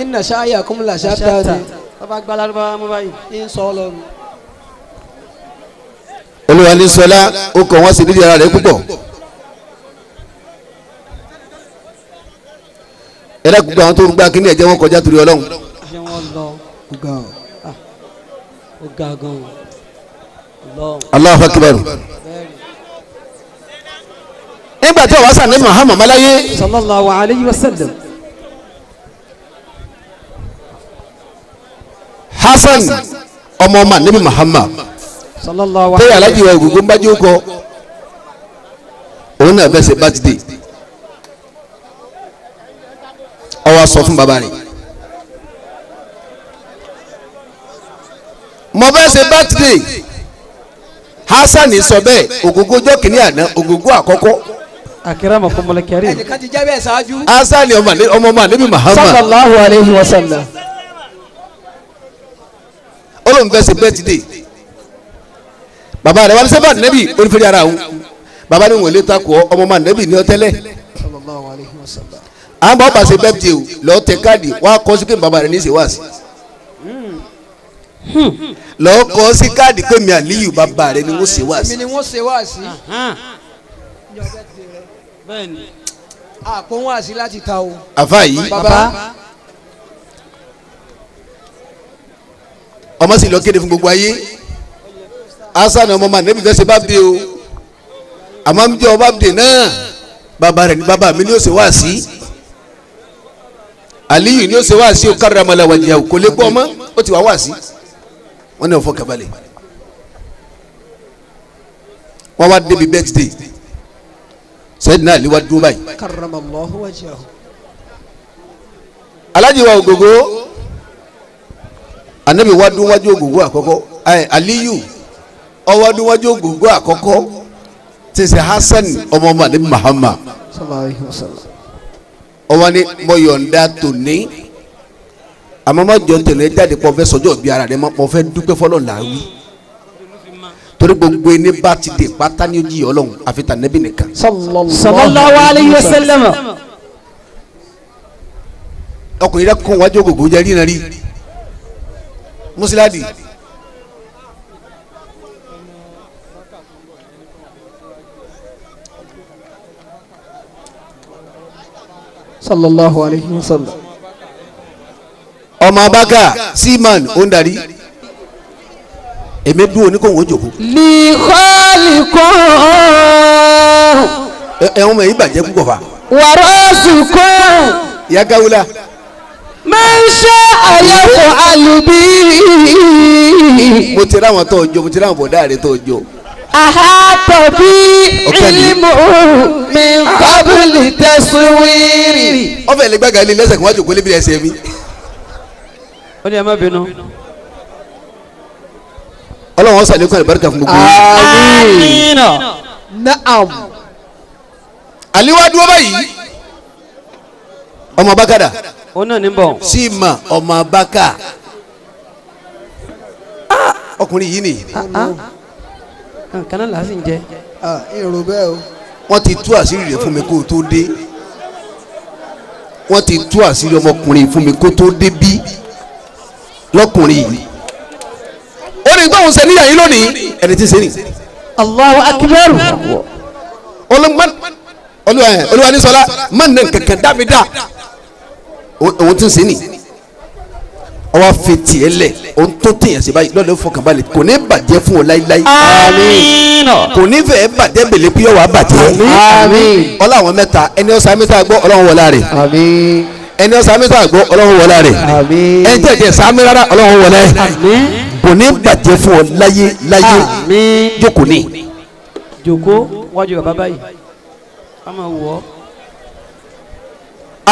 inna ṣáyà kúmùlà ṣáta ni bàbá gbalarúbá mú báyìí. Ń sọ ọ ní sọlá ó kọ wọn sì nídìí ara rẹ̀ púpọ̀ ẹ̀rẹ́ gbogbo àwọn tó ń gbá kí ní ẹ̀jẹ̀ wọn kọjá torí ọlọ́run. Ṣé wọn lọ? Allahu Akbar. Nígbà tí ọ̀wá sàn ní Muhammad malaye sallallahu alayhi wa sallam. Hasan ọmọ ọmọ níbi Muhammad. Sallallahu alayhi alájí wa ògùngó ń bájú kọ òun náà fẹ́ ṣe bátidé ó wá sọ fún bàbá rẹ̀. Mo fẹ́ ṣe bátidé Hasan sọ bẹ́ẹ̀ ògùngó ọjọ́ kìíní àná ògùngó àkọ́kọ́. Akiramakumul karim ẹnìkan ti jẹ́ bẹ́ẹ̀ ṣáájú. Hasan ọmọ àlẹ́- ọmọ ọmọ níbi Muhammad. Sallallahu alayhi wa sallam. ó lóun fẹ́ ṣe bátidé bàbá rẹ̀ wá ní sẹ́fà nẹ́bì onífẹ́rẹ́ ara òun. Bàbá ní wọlé takò ọmọ ọmọ nẹ́bì ní ọtẹ́lẹ̀ sallallahu alayhi wa sallam. Àwọn bá bá ṣe bẹ́ẹ̀dì o lọ́ọ́ tẹ káàdì wọ́n á kọ́ sí pé bàbá rẹ̀ ní í ṣe wá sí. lọ́ọ́ kọ́ sí káàdì pé mi àlíyù bàbá rẹ̀ ni wọ́n ṣe wá sí. ni wọ́n ṣe wá sí. àpò láti ta o. àfa yìí bàbá ọmọ sì lọ kéde fún gbogbo ayé hasan ọmọ ọmọ nẹ́bí fẹ́ ṣe bábìdì o àmọ́ ń jẹ́ ọ bábìdì náà bàbá rẹ̀ ni bàbá mi ni ó ṣe wá sí. Àlíyù ni ó ṣe wá sí o karramala wajhahu kò lè gbọ́ ọmọ ó ti wá wá sí wọ́n ní ọ̀fọ̀ kabalẹ̀ wọ́n wá débi birthday. Náà lè wá dúró báyìí. Alájí wa ògògó. Anabi wa dún wájú ògògó àkọ́kọ́. Aliyu ọwọ́ dún wájú ògògó àkọ́kọ́. Ṣe hasan ọmọ ọmọ anabi muhammad. Sallallahu sallam. ọwọ́ ni mo yọ̀ǹda tòní àmọ́ má jọ tẹ̀lé jáde pọ̀ fẹ́ sọjọ́ bí ara rẹ mọ́ fẹ́ dúpẹ́ fọlọ́ làwí torí gbogbo ẹni bá ti dè pátá ní ojú ọlọ́run àfi tà nẹ́bí nìkan sallallahu alayhi wa sallam. ọkùnrin rẹ kún wájú ògògó jẹ rí náà rí mùsùlùmí sallallahu alayhi wa sallam. ọmọ abaka seaman ó ń darí. Èmi dúró ní kò wọ́n jòkó. Li khaliqun ẹ ẹ wọn mọ èyí bàjẹ́ púpọ̀ fa wa rasikun ìyá gawula sha'a yaf'alu bi. mo ti ráwọn tó jọ mo ti ráwọn bọ̀dá rẹ tó jọ. Ahata bi Ọ̀kẹ́ni. ilmu qabli taswiri. ọfẹ lè gbàgà ilé lẹsẹ kí wọn jòkó lébi ẹsẹ mi ó ní ẹ má bínú. Ọlọ́run ọsàn lẹkọọ àlùbáríkà fún gbogbo yín. amina. na'am. àliwá dúró báyìí ọmọ abakada ó náà ní bọ̀. síma ọmọ abaka ọkùnrin yìí nìyí nǹkan náà làá sì ń jẹ. ah èrò bẹ́ẹ̀ o. wọ́n ti tú àṣírí rẹ̀ fún mi kó o tó dé. Wọ́n ti tú àṣírí ọmọkùnrin fún mi kó tó dé bí lọ́kùnrin yìí. Ó ní tóun ṣe níyà yín lónìí. Ẹni tí ń ṣe nì allahu akbar. olùwà ní sọlá má nà kankan dábìdá òun tí ń ṣe nì ọwọ́ fi tiẹ̀ lẹ̀ òun tó tẹ̀yàn sí báyìí lọ́dọ̀ fọkànbalẹ̀ kò ní bàjẹ́ fún ọ láíláí amina. kò ní fẹ́ bàjẹ́ bèlè pé ọwọ́ bàjẹ́ àmín. ọlá àwọn mẹ́ta ẹni ọ̀sán mẹ́ta gbọ́ ọlọ́run wọlá rẹ̀ àmín. ẹni ọ̀sán mẹ́ta gbọ́ ọlọ́run wọlá rẹ̀ àmín. ẹni tẹ̀ tẹ̀ sáámi rárá ọlọ́run wọlá rẹ̀ àmín kò ní bàjẹ́ fún ọ láyé láyé àmín. jókòó ní. jòkó wájú bàbá báyìí a máa wọ̀ ọ́.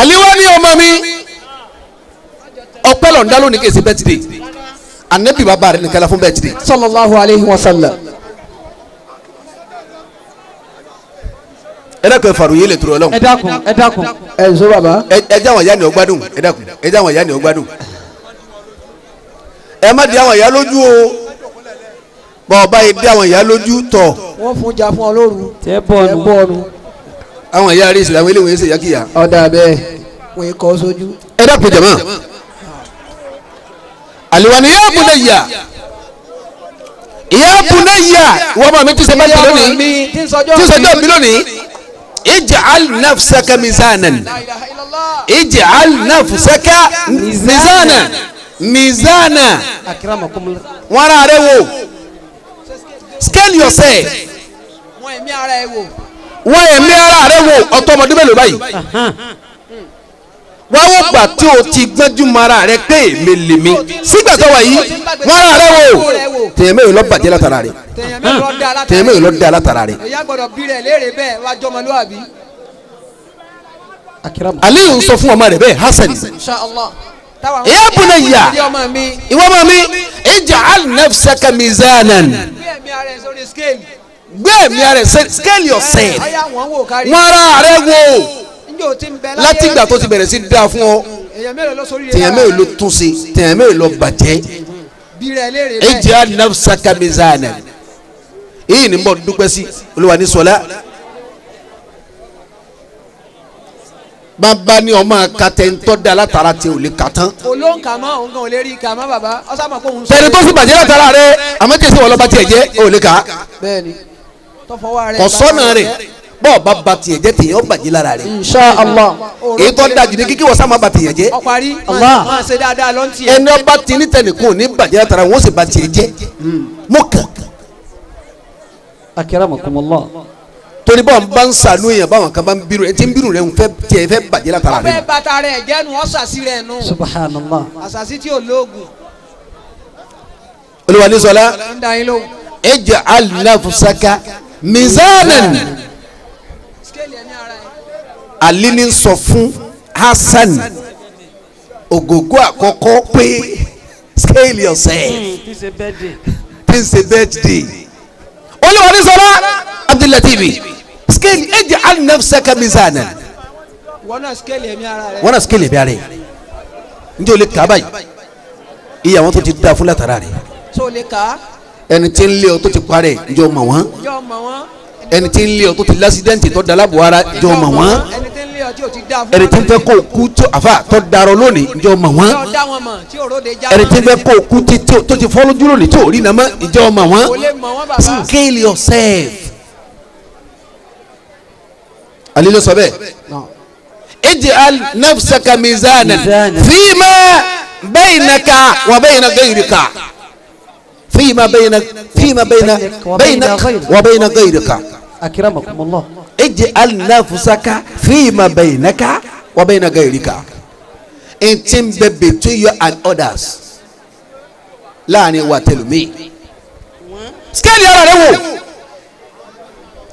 àlíwá ní ọmọ mi ọpẹ́ lọ ń dá lónìí kèsì bẹ́tìdè ànẹ́bí bàbá rẹ̀ nìkan la fún bẹ́tìdè sallallahu alayhi wa sallam. ẹ dákun ẹ yé lè turu ọlọ́run ẹ dákun ẹ dákun. ẹ ǹ sọ bàbá. ẹ ẹ jẹ́ àwọn ìyá ni ọ gbádùn ẹ dákun ẹ jẹ́ àwọn ìyá ni ọ gbádùn ẹ má di àwọn ìyá lójú o bọ́ ọba yìí di àwọn ìyá lójú tọ̀ wọ́n fún ja fún ọ lóru. tẹ́ bọ́ọ̀nù. àwọn ìyá rí ìsìlámù eléwọ̀n ẹsẹ̀ yákìyà ọ̀dà bẹ́ẹ̀ wọ́n yìí kọ́ sójú. ẹ dákun jẹ̀mọ́ àlùwà ni yá bunayya. Yá bunayya wọ́n bá mi tún ṣe bá jẹ lónìí. Mi tí ń sọjọ́ tún ṣe jọ mi lónìí. ij'al nafsaka mizanan. Ij'al nafsaka mizanan. Mizanan. Wọn ara rẹ wo? Scale yourself. Wọ́n ẹ̀mí ara wọn ẹ̀mí rẹ wo? Ọ̀tọ̀ ọmọdé mélòó báyìí wọ́n wọ́n gbà tí o ti gbẹ́jú mara rẹ pé èmi lèmi sígbà tó wà yìí wọ́n ara rẹ wo tèèyàn mélòó lọ bàjẹ́ látara rẹ? Tèèyàn mélòó lọ dá látara rẹ. èyí àgbọ̀dọ̀ bí rẹ̀ léèrè bẹ́ẹ̀ wá jọmọlúwàbí. aliyu ń sọ fún ọmọ rẹ bẹ́ẹ̀ hasan. Ilé ọmọ mi. ìwọ ọmọ mi ij'al nafsaka mizanan. Gbé ẹ̀mí ara rẹ scale. Yourself. Ọ̀yà wọ́n wò ara rẹ wo o ti ń bẹ láyé. látìgbà tó ti bẹ̀rẹ̀ sí dáa fún ọ tèèyàn mélòó ló tún ṣe tèèyàn mélòó ló bàjẹ́ bí rẹ̀ léèrè bẹ́ẹ̀. ij'al nafsaka mizanan èyí ni bọ́ dúpẹ́ sí olúwa ní sọlá bàbá ní ọmọ katẹ́ntọ́ da látara tí o lè ka tán olóńkà mọ́ òun kan ò lè rí ìkà mọ́ bàbá ọ̀sán mọ̀ kó òun sọ. tẹ̀lé tó sì bàjẹ́ látara rẹ àmọ́ tí èsì wọ́n lọ́ba tiẹ̀ jẹ́ o lè ka bẹ́ẹ̀ni tọ́fọwọ́ rẹ̀. kò sọ́nà rẹ̀ bọ́ọ̀ bá ba tiẹ̀ jẹ́ tèèyàn ó bàjẹ́ lára rẹ̀ insha allah. èyí tó da jù ní kíkí wọ́n sá máa ba tiẹ̀ jẹ́ ọparí máa ṣe dáadáa lọ́n tiẹ̀. ẹni ọba ti ní tẹnìkún ní bàjẹ́ látara wọ́n sì ba tiẹ̀ jẹ́ mọ́ kàn akiramakumullah. torí báwọn bá ń sànú èèyàn báwọn kan bá ń bírun ẹ ti ń bírun rẹ ń fẹ́ tiẹ̀ fẹ́ bàjẹ́ látara ọbẹ̀ rẹ̀ bàtà rẹ̀ jẹ́nu rẹ̀ nù. subhanallah. tí ò lóògùn. da ali ní sọ fún hasan ògógó àkọ́kọ́ pé scale yourself. Tí bẹ́ẹ̀dì. tí ń ṣe birthday. Olúwa ní sọlá abdulatibi scale ij'al nafsaka mizanan. Wọ́n náà skéèlì ẹ̀mí ara rẹ̀. scale njẹ́ o lè kà báyìí? Iye àwọn tó ti da fún látara rẹ̀. Ẹni tí ń lé ọ tó ti parẹ́ njẹ́ o mọ̀ wọn. Ẹni tí ń lé ọ tó ti lásídẹ́ǹtì tó da lábọ̀ ara o mọ̀ wọ́n? Ẹni tí ń fẹ́ kó o kú tó àfa tó darọ lónìí o mọ̀ wọ́n? Ẹni tí ń fẹ́ kó kú tó ti fọ́ lójú lónìí tó rí nàmọ́ o mọ̀ wọ́n? Scale yourself. Ali ló sọ bẹ́ẹ̀. Ij'al nafsaka mizanan fima baynaka wa bayna ghayrika. Fima bayna fima bayna baynaka ghayrika. wa bayna ghayrika akiramakumullah. ij'al nafsaka fima baynaka wa bayna ghayrika. N ti bẹ between you and others láàárín wa tẹlumi scale yàrá rẹ wò.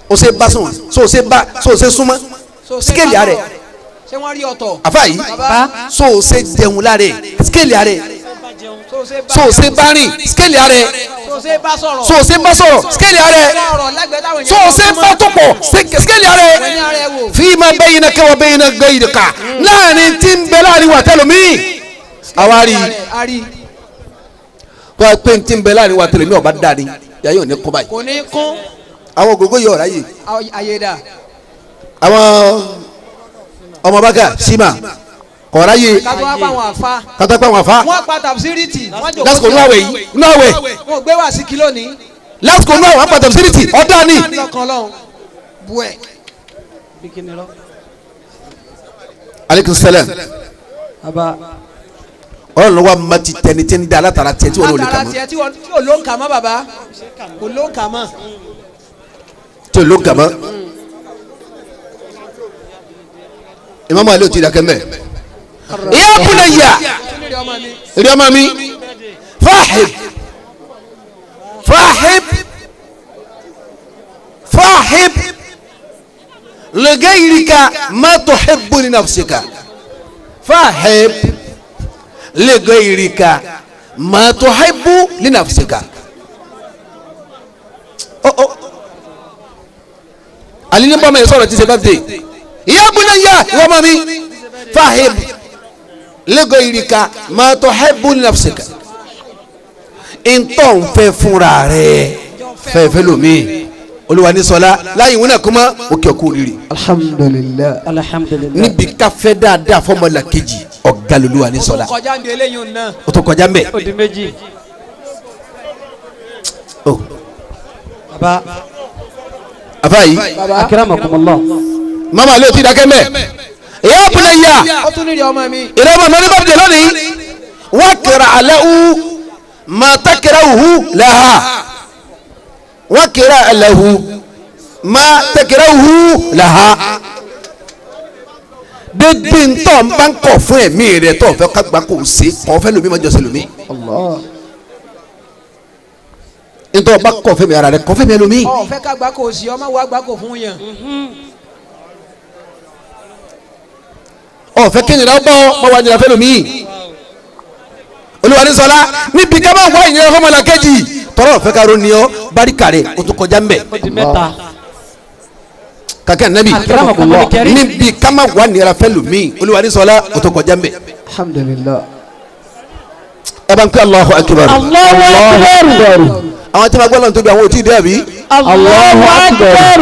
O ṣe bá sùn so o ṣe bá so o ṣe súnmọ́ bá yàrá rẹ. àfa yìí so o ṣe jẹun lára rẹ scale yàrá rẹ so ṣe bá rìn scale yàrá rẹ tó ṣe bá sọ̀rọ̀. so ṣe bá sọ̀rọ̀ scale yàrá rẹ sọ̀rọ̀ lẹ́gbẹ̀ẹ́ táwọn so ṣe bá tó pọ̀ scale yàrá rẹ ẹ̀mí ara ẹ̀ wò. fíìmà baynaka wa bayna ghayrika láàárín tí ń bẹ láàárín wa tẹlomi àwa rí i a rí. Kó a pé tí ń bẹ láàárín wa tẹlomi ọba dáa ni. Yàyò ní kó báyìí. Kò ní kún. Àwọn ògógó yọ ọ̀rá yìí. Àwọn ọmọ bàkà sima ọ̀rá yìí kátó wá bá wọn àfa. pa wọn wọ́n pa tàbísírìtì. wọ́n lásìkò sí nú àwẹ̀ yìí nú àwẹ̀ wọn gbé wá sí kìló ní. lásìkò nú àwẹ̀ àpàtà síríìtì ọ̀dà ni. Aleykum salam aba ọ̀rọ̀ ló wà má ti tẹni tí ń da alátara tiẹ̀ tí wọ́n wọ́n ló ń kà mọ́ bàbá. Kò ló ń kà mọ́. tí ò ló kà mọ́. Ìmọ̀mọ́ alẹ́ ò ti dàkẹ́ mẹ́ ọmọ mi. èrè ọmọ mi. Fáhìb. Fáhìb. Fáhìb. Lẹ́gẹ́yìríkà má tó hẹ́bù ní nàfṣìkà fáhìb. Lẹ́gẹ́yìríkà má tó hẹ́bù ní nàfṣìkà. alini bọ́mọ yẹn sọ̀rọ̀ ti ṣe birthday. Ìyá bunayya ìwọ ọmọ mi. Fáhìb tó hẹ́bù ní nàfṣìkà ntọ́ ń fẹ́ fúnra rẹ̀ fẹ́ẹ́fẹ́ lomi olúwa ní sọlá láyé ìwé náà kọ́má òkè ọkọ rírì alhamdulilah alhamdulilayi. níbi káfẹ́ dáadáa fọmọlá kejì ọ̀gá lolúwa ní sọlá kọjá ń eléyìí náà. o tó kọjá mbẹ. ó di méjì. o baba afa yìí akiramakumullah. mama alẹ́ o ti dákẹ́ mbẹ. Ìyá ọmọ mi. ìrẹ́ ọmọ mi ní bá bìí lónìí wá kẹrẹ alẹ́ u mà tá kẹrẹ hu lẹ́ha wá kẹrẹ alẹ́ hu mà tá kẹrẹ hu lẹ́ha dédé ntọ́ n bá ń kọ̀ fún ẹ̀mí rẹ̀ tó fẹ́ ká gbà kó o ṣe kọ́ fẹ́ lomi ma jọ sí lomi allah. Ntọ́ bá kọ̀ fẹ́ mi ara rẹ̀ kọ́ fẹ́ mi lomi ọ fẹ́ ká gbà kó o sí ọmọ wa gbà kó fún yàn. Ọ fẹ́ kí nìyẹn bọ́ mọ wà nìyẹn fẹ́ lomi olùwàní sọlá níbi ká máa wá ìyẹn fọmọlá kejì tọrọ fẹ́ ká ronú yọ barika rẹ̀ o tó kọjá mbẹ nabi akiramakumullah. níbi ká máa wà nìyẹn fẹ́ lomi olùwàní sọlá o tó kọjá mbẹ alhamdulilah ẹ bá ń pẹ́ Allahu akbar. Allahu akbar. àwọn tí ma gbọ́ lọ́n tóbi àwọn ò tí ì dé àbí? Allahu akbar.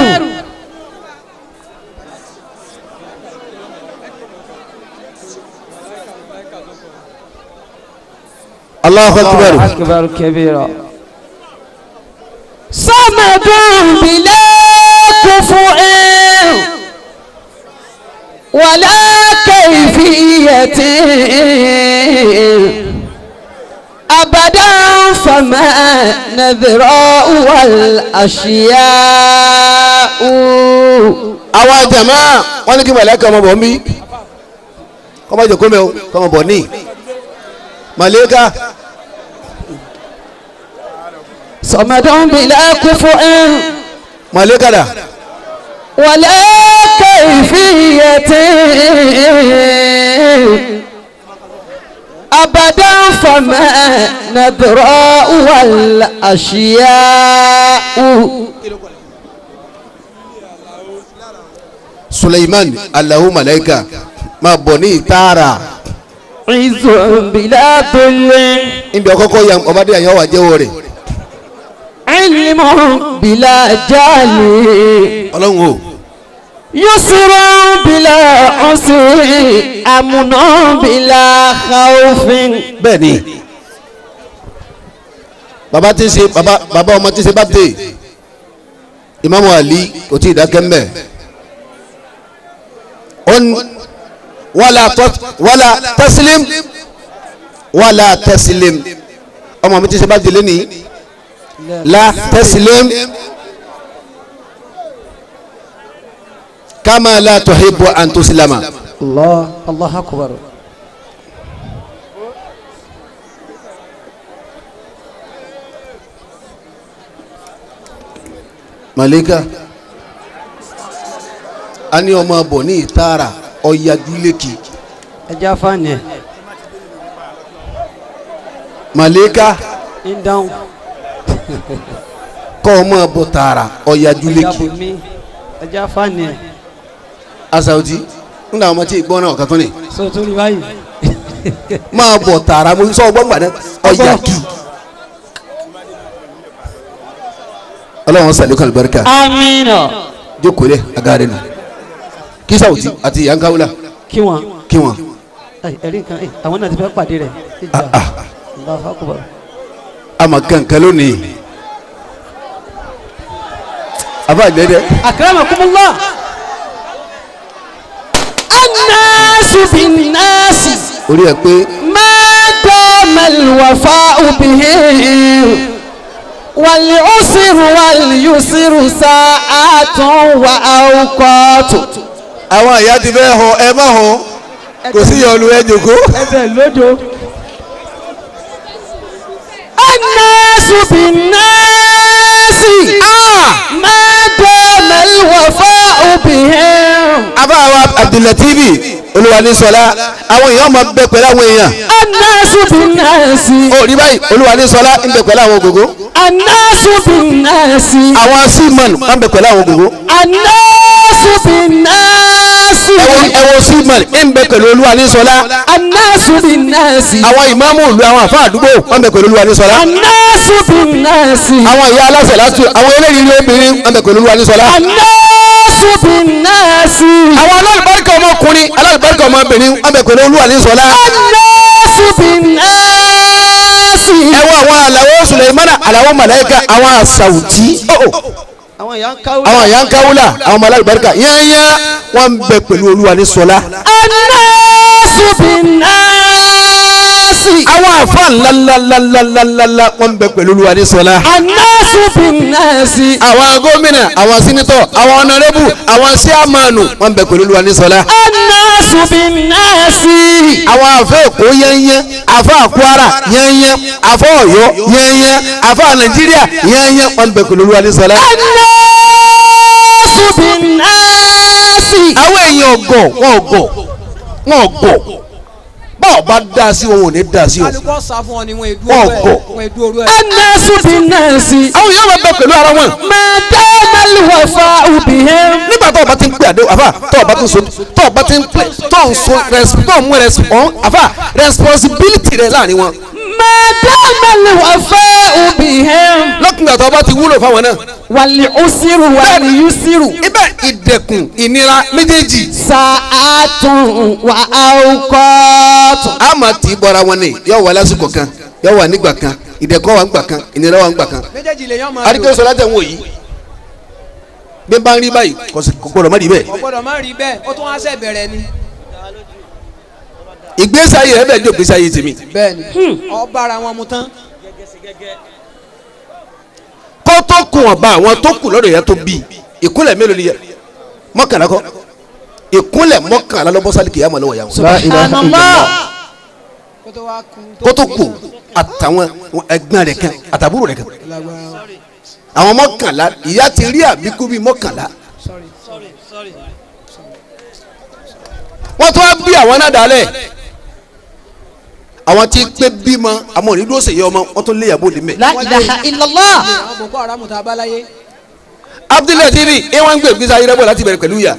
Allahu akbar akbar kabira. صمد بلا كفؤ ولا كيفية أبدا فما نذراء والأشياء àwọn jama wọn ní kí màlẹ́kà ọmọ bọ̀ ń bí kọ́ máa jẹ kó mẹ́ o kọ́ máa bọ̀ ní màlẹ́kà صمد بلا كفء màlẹ́kàdà ولا كيفية أبدا فما ندراء والأشياء suleiman alahu malayika máa bọ̀ ní ìzò bìlá tó lé. ibi ọkọkọ ya ọmọdé yẹn wà jẹ́wọ́ rẹ̀. ìlímọ̀ bìlá jáàlì. ọlọ́run o. yusra bìlá ọ̀sìn àmúná bìlá khaufin. bẹ́ẹ̀ni baba ti ṣe baba baba ọmọ ti ṣe bapte imaamu ali kò tí ì dákẹ́. ولا تط ولا تسلم. ولا تسلم. أما متي سي بادي لني؟ لا. تسلم. كما لا تحب أن تسلم. الله الله أكبر. مالكا اني وما بني تارا ìtaara ọ̀yàdúlẹ̀kì ẹja fani ẹ. Malika ń dáhùn kọ́ ọmọ bọ̀ tààrà ẹja ọ̀yàdúlẹ̀kì bomi ẹja fani ẹ. Asauti nígbà wọn ti gbọ́ náà ọ̀kan tó ní so tó rí báyìí. Máa bọ̀ tààrà mo sọ ọgbọ́n gbàdẹ́ ọ̀yàdú ọlọ́run sàlékún àlùbáríkà. Amina. Jókòó lẹ̀ agáre nù kí sàwùtì àti yankawula. kí wọn kí wọn. ẹ̀rí nǹkan àwọn náà ti fẹ́ pàdé rẹ̀. Ah, ah. àmà kankan lónìí. àbá àgbẹ̀dẹ. akramakumullah. anaasu bin naasi. orí ẹ pé. máa dá mẹ́lùwàfà òbí wàlíùsírù wàlíùsírù sáà tún wà áwùkọ́tù àwọn àyà ti fẹ́ họ ẹ má họ kò sí yọlu ẹ jòkó. ẹsẹ̀ lójó. anásù bí násì ah! mẹ́tẹ́ mẹ́lìwọ̀fọ́ obìnrin. abáwa abdulatibi olúwa ní sọlá àwọn èèyàn máa bẹ pẹ̀lú àwọn èèyàn. anásù bí násì. ó rí báyìí olúwa ní sọlá ń bẹ pẹ̀lú àwọn ògògó. anásù bí násì. àwọn símọ̀nù máa ń bẹ pẹ̀lú àwọn ògògó. anásù bí násì ẹwọ sigmund ń bẹ pẹ̀lú olúwa ní sọlá. anásùbí nẹ́ẹ̀sì. àwọn ìmáàmù ìlú àwọn àfa àdúgbò wọn bẹ pẹ̀lú olúwa ní sọlá. anásùbí nẹ́ẹ̀sì. àwọn ìyá aláṣẹ láti àwọn eléyìí obìnrin wọn bẹ pẹ̀lú olúwa ní sọlá. anásùbí nẹ́ẹ̀sì. àwọn alábàárìkà ọmọkùnrin alábàárìkà ọmọbìnrin wọn bẹ pẹ̀lú olúwa ní sọlá. anásùbí nẹ́ẹ̀sì. ẹ wọ àwọn àlàó sùlẹ̀mánà àlàó màláíkà àwọn àṣàwùjí. Oh, oh àwọn ìyá ń káwúlà àwọn ọmọ alábàríkà yányá wọn ń bẹ pẹ̀lú olúwa ní sọlá. anásùbìnà nasi. àwọn àfa ńláńláńláńláńlá wọn bẹ pẹ̀lú olúwa ní sọlá. anásù bí nasi. àwọn gómìnà àwọn sínítọ̀ àwọn ọ̀nàrẹ́bù àwọn síámánù wọn bẹ pẹ̀lú olúwa ní sọlá. anásù bí nasi. àwọn àfa èkó yẹ́nyẹ́ àfa kwara yẹ́nyẹ́ àfa ọ̀yọ́ yẹ́nyẹ́ àfa nàìjíríà yẹ́nyẹ́ wọn bẹ pẹ̀lú olúwa ní sọlá. anásù bí nasi. àwọn èèyàn ọ̀gọ̀ wọn ọ̀gọ̀ wọn ọ̀gọ̀ báwo bá dá sí wọn ò ní dá sí o. alukọ sá fún ọ ni wọn èdú ọrọ wọn èdú ọrọ ẹ. ẹnna sùpì náà sí. àwọn yóò máa bẹ pẹ̀lú ara wọn. máa dá mẹ́lì wọ̀ fa òbí yẹn. nígbà tó o bá ti ń pè àdé àfà tó o bá ti ń so tó o bá ti ń pè tó o ń so tó o mú àfà responsibility rẹ láàárín wọn mẹ́tẹ́mẹ́lì wà fẹ́ obì hẹ́m. lọ́kùnrin àtọ́ bá ti wúlò fáwọn náà. wàlẹ̀ ó sírù wàlẹ̀ yú sírù. ibẹ̀ ìdẹ̀kùn ìnira méjèèjì. sàátùn wà á kọ́ tù. a máa ti bọ́ra wọn ni yóò wà lásìkò kan yóò wà nígbà kan ìdẹ̀kùn wà nígbà kan ìnira wà nígbà kan. méjèèjì lè yọ máa lò. àdìgbò sọlá tẹ̀ ń wò yìí bí n bá ń rí báyìí kò gbọdọ̀ má rí bẹ́ẹ̀. kò gbọdọ̀ má rí bẹ́ẹ̀ ó tún wá sẹ́ bẹ̀rẹ̀ ni ìgbésí ayé rẹ bẹ́ẹ̀ ní ògbésí ayé tèmi. bẹ́ẹ̀ni. Hmm. Ọba ara wọn mu tán. kó tó kun ọba àwọn tó kù lọ́dọ̀ yẹn tó bí. Ìkúnlẹ̀ mélòó ni yẹ? Mọ́kànlá kọ́. Ìkúnlẹ̀ mọ́kànlá lọ́bọ́sálì kìí àmọ́ lọ́wọ́ yà wọn. kó tó kun àtàwọn ẹ̀gbọ́n rẹ̀ kan àtàbúrò rẹ̀ kan. Àwọn mọ́kànlá ìyá ti rí àbíkú bíi mọ́kànlá. Wọ́n tún wá bí àwọn náà dálẹ̀ àwọn tí pé bímọ àmọ́ onídùú ṣèyí ọmọ wọ́n tún lé ìyàbò lè mẹ́. la ilaha illallah. Àwọn boko haram tá a bá láyé abdulayi tv ẹ wọn ń gbé ìgbésí ayé rẹ́bọ̀ láti bẹ̀rẹ̀ pẹ̀lú ìyá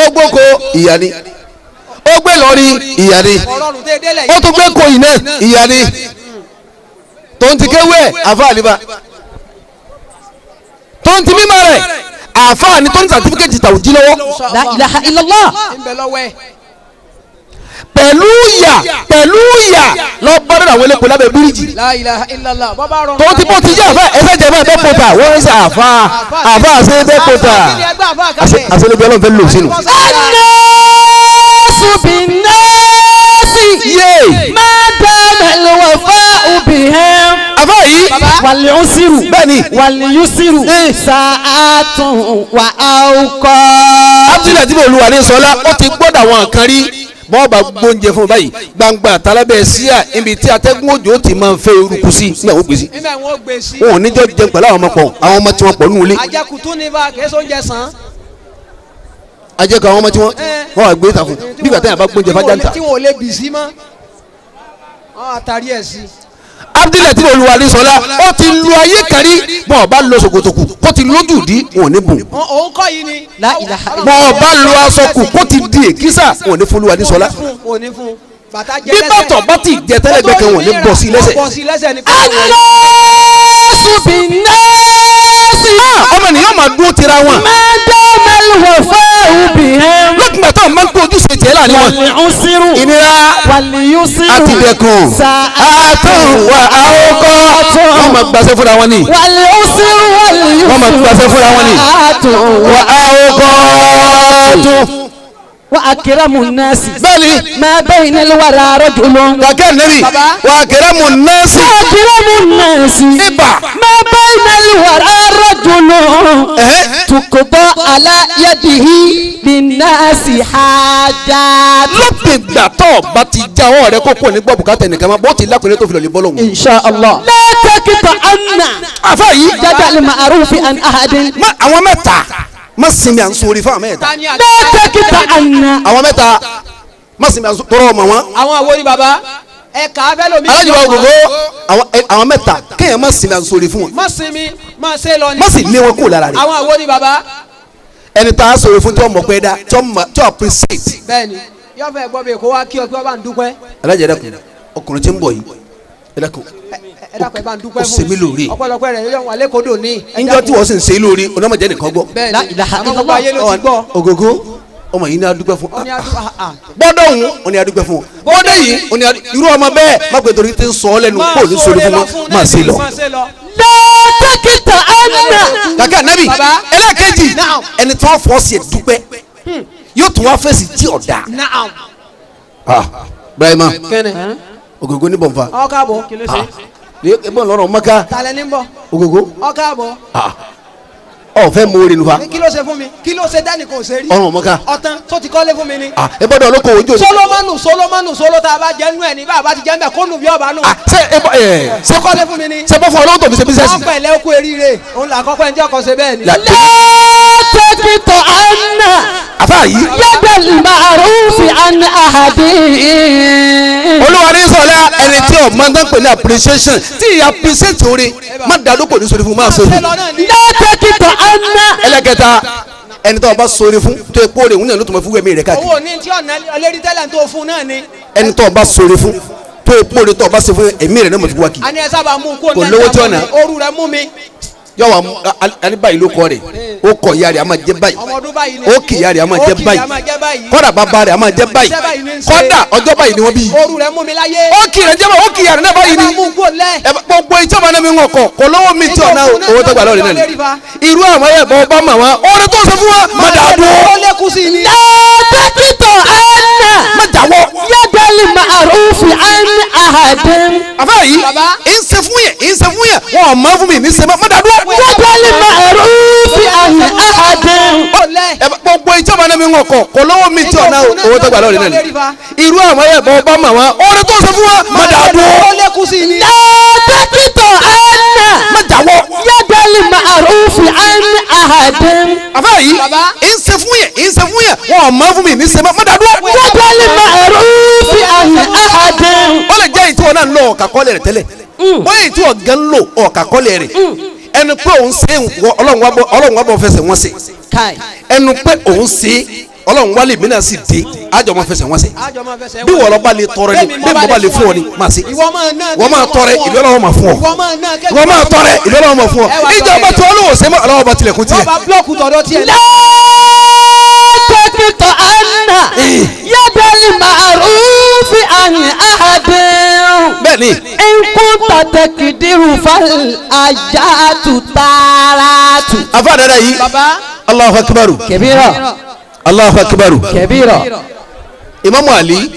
ó gbóko ìyá ni. Ó gbé lọ́rí ìyá ni. Ó tún gbé koyin náà ìyá ni. Tó ń ti kéwé àfa àlìbá tó ń ti mímọ rẹ̀ àfa ni ń sàtífíkẹ́tì tàwùjí lọ́wọ́. La ilaha illallah pẹ̀lú ìyà pẹ̀lú ìyà lọ bọ́dọ̀ àwọn elépo lábẹ́ bíríjì. tó ti bó ti jẹ́ àfa ẹsẹ̀ jẹ́ bá bẹ́ẹ̀ kóta wọ́n ń sẹ́ àfa àfa àṣẹ bẹ́ẹ̀ kóta àṣẹ ló bí ọlọ́run fẹ́ lò sínú. ẹnẹ́sù bí nẹ́ẹ̀sì yé máa bẹ́ẹ̀ lọ́wọ́ fẹ́ òbí hẹ́. àfa yìí wàlẹ̀ ó sírù bẹ́ẹ̀ni wàlẹ̀ yóò sírù sàátùn wà á kọ́. abdulaziz olúwa ní sọlá ó ti gbọ́dọ̀ àwọn kan rí bọ́ọ̀ bá gbóúnjẹ fún un báyìí gbangba tálábẹ́ síà ibi tí atẹ́gùn òjò ti máa ń fẹ́ eruku sí gbèsè nígbà wọn sí. wọn ò ní jọ jẹun pẹ̀lú àwọn ọmọ pọ̀ àwọn ọmọ tí wọ́n pọ̀ nínú ilé ajakutu ní bá kẹsàn oúnjẹ sàn. ajẹ́kọ̀ àwọn ọmọ tí wọ́n wọ́n wà gbé fún bí gbàtà yàrá bá gbóúnjẹ fájà ń ta tí wọn ò lè bì sí mọ́. wọn àtàrí ẹ̀ sí. Abdulayi ní sọlá ó ti lu ayé kárí bọ́ọ̀ bá lọ ṣòkòtò kù kó ti lójú dí wọn ò ní bùn. Òun kọ́ yìí ni. Bọ́ọ̀ bá lu aṣọ kù kó ti di èkísà wọn ò ní fún ní sọlá. Bí bàtọ̀ bá ti jẹ tẹ́lẹ̀gbẹ́ kan wọn ní bọ́ sí lẹ́sẹ̀. Bọ́ sí lẹ́sẹ̀ àwọn ènìyàn máa dúró tira wọn. mẹ́tẹ́ mẹ́lùwọ̀ fẹ́ òbí ẹ̀. lókùnbà tó máa ń gbé ojúṣe tiẹ̀ láàárín wọn. wàlẹ̀ ń sírù. ìnira àti dẹkùn. àtún wà áwòkọ́. wọ́n máa gbàṣẹ fúnra wọn ni. wàlẹ̀ sírù wàlẹ̀ sírù. wọ́n máa gbàṣẹ fúnra wọn ni. àtún wà áwòkọ́ wa akiramu nasi. bẹ́ẹ̀ni. ma bayna al-wara rajulun. kàkẹ́ nẹ́bi. wa akiramu nasi. wa akiramu nasi. ibà. ma bayna al-wara rajulun. tukuba ala yadihi binasi hajat. lópin ìgbà tó bá ti já ọ rẹ kókó ní gbọ́ bùkátà nìkan máa bó ti lákùnrin tó fi lọ́ọ́ bọ́lọ̀ mu. insha allah. lẹ́tẹ̀kítọ̀ anna. àfọ yìí. jadal ma'rufi an ahadin. àwọn mẹ́ta má sinmi à ń sori fún àwọn mẹ́ta. bẹ́ẹ̀ dókítà àná. àwọn mẹ́ta má sinmi à ń tọrọ ọmọ wọn. àwọn àwo ni baba ẹ kà á fẹ́ lomi. alájọ ògògó àwọn mẹ́ta kéèyàn má sinmi à ń sori fún wọn. má sinmi má se lọ ni. má sì lé wọn lára rẹ. àwọn àwo ni baba. ẹni tá a sọ̀rọ̀ fún tí wọ́n mọ̀ pé dá tí wọ́n appreciate. bẹ́ẹ̀ni yóò fẹ́ gbọ́ bẹ́ẹ̀ kó wá kí ọ kí wọ́n bá ń dúpẹ́. alájọ ẹ̀dá ọkùnrin tí ń bọ̀ yìí ẹ̀dá kun ẹ dákun ẹ bá ń dúpẹ́ fún mi. ó ṣe mí lóore. ọ̀pọ̀lọpọ̀ lori. yóò wà lẹkọọ dòní. ẹnjọ tí wọn sì ń ṣe lóore onímọ̀jẹ nìkan gbọ́. bẹ́ẹ̀ni ògógó ọmọ yìí ni a dúpẹ́ fún. Ah, ah. bọ́dọ̀ òun ò ní a dúpẹ́ fún. bọ́dọ̀ yìí ò ní a dúpẹ́ fún. irú ọmọ bẹ́ẹ̀ má gbé torí tí ń sọ ọ́ lẹ́nu kó o ní sori fún wọn má ṣe lọ. dókítà anna. kàkà nabi ẹlẹ́ẹ̀kejì ẹni tí wọ́n fọ́ hmm. yóò tún wá fèsì tí ò dáa. ah Ibrahima ogogo ní bọ̀nfà. ọkà bọ̀ kí ẹ bọ̀ lọ́rọ̀ mọ́ká talẹ̀ ní bọ̀ ògògó ọ káàbọ̀ ọ̀ fẹ́ mú orin ní kí ló ṣe fún mi kí ló ṣe dání kò ṣe rí mọ́ká ọ̀tán tó ti kọ́lé fún mi ni. ẹ bọ́dọ̀ olóko ojú òní. solomonu solomonu solo tá a bá jẹ́ nú ẹ̀ ní bá a bá ti jẹ́ nbẹ̀ kó nù bí ọba nù. ṣe ẹ bọ ẹ ṣé kọ́lé fún mi ni. ṣe bọ́ fún ọlọ́wọ́ tó fi ṣe bísẹ̀sì. ọpẹ ilẹ̀ okú eríire òun là kọ́kọ́ ẹni tí ọkọ̀ ṣe bẹ́ẹ̀ ni tẹ́tí tọ́ àná. àfa yìí. yàgbẹ́ màrúfì àná àhàdí. olúwa ní sọlá ẹni tí ọ̀ máa ń dán pè ní appreciation tí ìyá appreciate oore má dàdó kò ní sori fún máa sori. yàgbẹ́ tẹ́tí tọ́ àná. ẹlẹ́kẹta ẹni tó ń bá sori fún tó epo rẹ̀ òun náà ló tún bá fún wẹ̀mí rẹ̀ káàkiri. owó ní tí ọ̀nà ọlẹ́rí tẹ́lẹ̀ tó fún náà ni. ẹni tó ń bá sori fún tó epo rẹ̀ tó bá se fún ẹ̀mí rẹ̀ náà mọ̀ fi wá kì. oru rẹ̀ mú mi. yọ wa ó kọ ìyá rẹ̀ a máa jẹ báyìí. Ó kì ìyá rẹ̀ a máa jẹ báyìí. kọ́dà bàbá rẹ̀ a máa jẹ báyìí. kọ́dà ọjọ́ báyìí ni wọ́n bí. Yìí ó kì rẹ̀ jẹ́ báyìí ó kì ìyá rẹ̀ náà báyìí ni. Gbogbo ìjọ máa nẹ́mi wọn kọ kò lówó mi tí ọ̀nà owó tó gbà lọ́ọ̀rẹ́ náà ni. irú àwọn ẹ̀ bọ́ bá màmá orin tó sọ fún wa má dà dùn má yadali ma'arufi an ahadin. àfẹ́ yìí ń ṣe fún yẹn ń fún yẹn. Wọn ò mọ fún mi ní sẹ́mọ́ má dàdúrà. yadali ma'arufi ní ahadé. gbogbo ìjọba náà mi ń kọ kò lọ́wọ́ mi tí ọ̀nà owó tó gbà lọ́ọ̀rì náà ni. irú àwọn ẹ̀yà bọ́ bá mà orin tó sọ fún wa má dà á dúró. lẹ́ẹ̀dẹ́gbẹ̀tọ̀ ẹ̀ẹ́nà má dà wọ́. yẹ́dẹ́lì máa rúfin ẹ̀ẹ́nì ahadé. àfẹ́ yìí ń ṣe fún yẹ ń ṣe fún yẹ wọn ò mọ fún mi ní ṣe má dà dúró. yẹ́dẹ́lì máa rúfin ẹ̀ẹ́nì ó lè jẹ́ ìtúwọ́ náà lọ ọ̀kà kọ́lẹ̀ rẹ̀ tẹ́lẹ̀. Mm ẹnu pé òun ṣe ọlọ́run wá bọ́- ọlọ́run fẹsẹ̀ wọn ṣe. Ẹnu pé òun ṣe ọlọ́run wá lè náà sì dé. Àjọ wọn fẹsẹ̀ wọn ṣe. Máa bí wọ́n lọ bá lè tọrẹ ni bí mo bá lè fún ọ ni máa ṣe. Máa wọ́n máa tọrẹ ìlú ọlọ́wọ́ máa fún ọ. Máa wọ́n máa tọrẹ ìlú ọlọ́wọ́ máa fún ọ. Ìjọba tí olówó ṣe mọ́ ọlọ́wọ́ bá tilẹ̀kùn wọ́n tiẹ̀ bá búlọ̀kù tọ̀dọ̀ tiẹ̀ lẹ́ látàkìtọ̀ ẹ̀nà yàdàlì màrúfì ẹ̀nà àhàdẹ́m. bẹ́ẹ̀ ni nkúta tẹkidiru fal ajatu taaratu. afa dada yìí. Baba Allahu akibaru kẹbíra Allahu akibaru kẹbíra Imamu Ali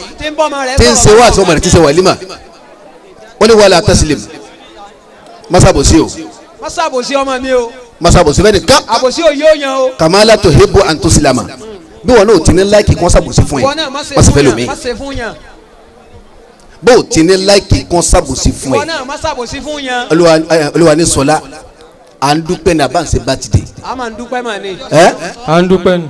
tí ń ṣe wá àti ọmọ rẹ̀ tí ń ṣe wàlímà. Wọ́n ní wàhálà tasilim masabosi o. Ṣàbòsí ọmọ mi o. Masabosi bẹ́ẹ̀ ni ká àbòsí ò yóò yan o. Kamala tó hebo antosilama bí wọn náà ti ní láìkì kí wọ́n sabosi fún ṣe wọ́n sì fẹ́ lómi bó o ti ní láìkì má ṣàbòsí fún ẹ, olúwa ní sọlá à ń dúpẹ́ ní abáǹsẹ̀ bátidé a máa ń dúpẹ́ mà ní ẹ? À ń dúpẹ́ ni.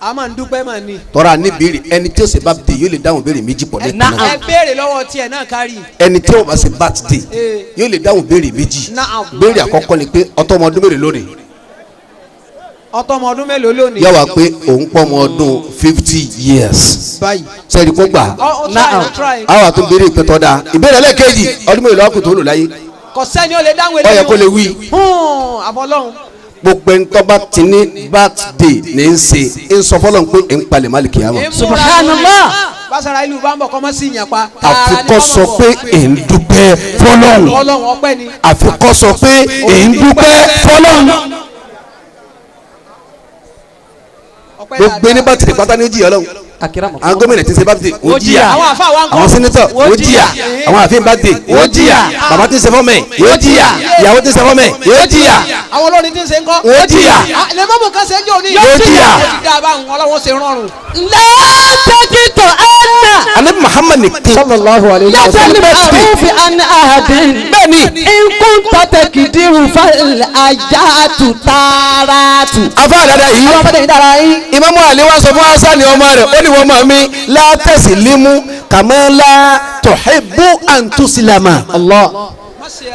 a máa ń dúpẹ́ mà ní. tọ́ra ní béèrè ẹni tí ó ṣe bátidé yóò lè dáhùn béèrè méjì pọ̀ lẹ́ẹ̀kan náà. ẹ béèrè lọ́wọ́ tiẹ̀ náà kárì ẹni tí ó bá ṣe bátidé Ee. yóò lè dáhùn béèrè méjì. Béèrè àkọ́kọ́ ni pé ọtọ́ ọmọ ọdún mélòó lónìí ọtọ́ ọmọ ọdún mélòó lónìí. yà wá pé òun pọ́ ọmọ ọdún fifty years báyìí. sẹ́ni kó gbà try. àwọn àtún béèrè ìpẹ́tọ́ da ìbéèrè ẹlẹ́ẹ̀kejì ọdún mélòó lọ́wọ́ kò tó lò láyé kò sẹ́ni ó lè dáhùn ó yẹ kó lè wí hùn àfọlọ́hún. gbogbo tó bá ti ní birthday ní í ṣe ń sọ fọlọ́n pé ń palẹ̀ má lè kíyàmá Subhanallah. basara ìlú bá ń bọ̀ kọ́ mọ́ sí ìyàn pa. àfikọ́ sọ pé ń dúpẹ́ ni. àfikọ́ sọ pé ń dúpẹ́ fọlọ́n ọpẹ́ gbogbo ẹni birthday pátá ní jìyà akiramu. Àwọn gómìnà ti ṣe birthday ó jìyà. Àwọn ń sẹ́nitọ̀ ó jìyà. àwọn àfihàn birthday ó jìyà. bàbá tí ń ṣe fọ́mẹ̀ yóò jìyà. ìyàwó tí ń ṣe fọ́mẹ̀ yóò jìyà. àwọn olórin tí ń ṣe ń kọ́. ó jìyà. lè mọ́mù kan ṣe ń jò ní. Yóò jìyà. ọlọ́wọ́ ṣe rọrùn. látàkìtọ̀ ẹ̀nà anabi muhammad nìkan. Sallallahu alayhi wa sallam. yàtọ̀ màrúfì ẹ̀nà àhàdẹ́m. bẹ́ẹ̀ni nkúta tẹkidiru fal ajatu taaratu. afa àdáda yìí. Àwọn ọmọdé yìí. Imamu ali wa sọ fún hasan ọmọ rẹ̀ ó ní wọn mọ mi látẹsí limu kàmẹ́lá tọ̀hẹ́bù àǹtúsílámà Allah.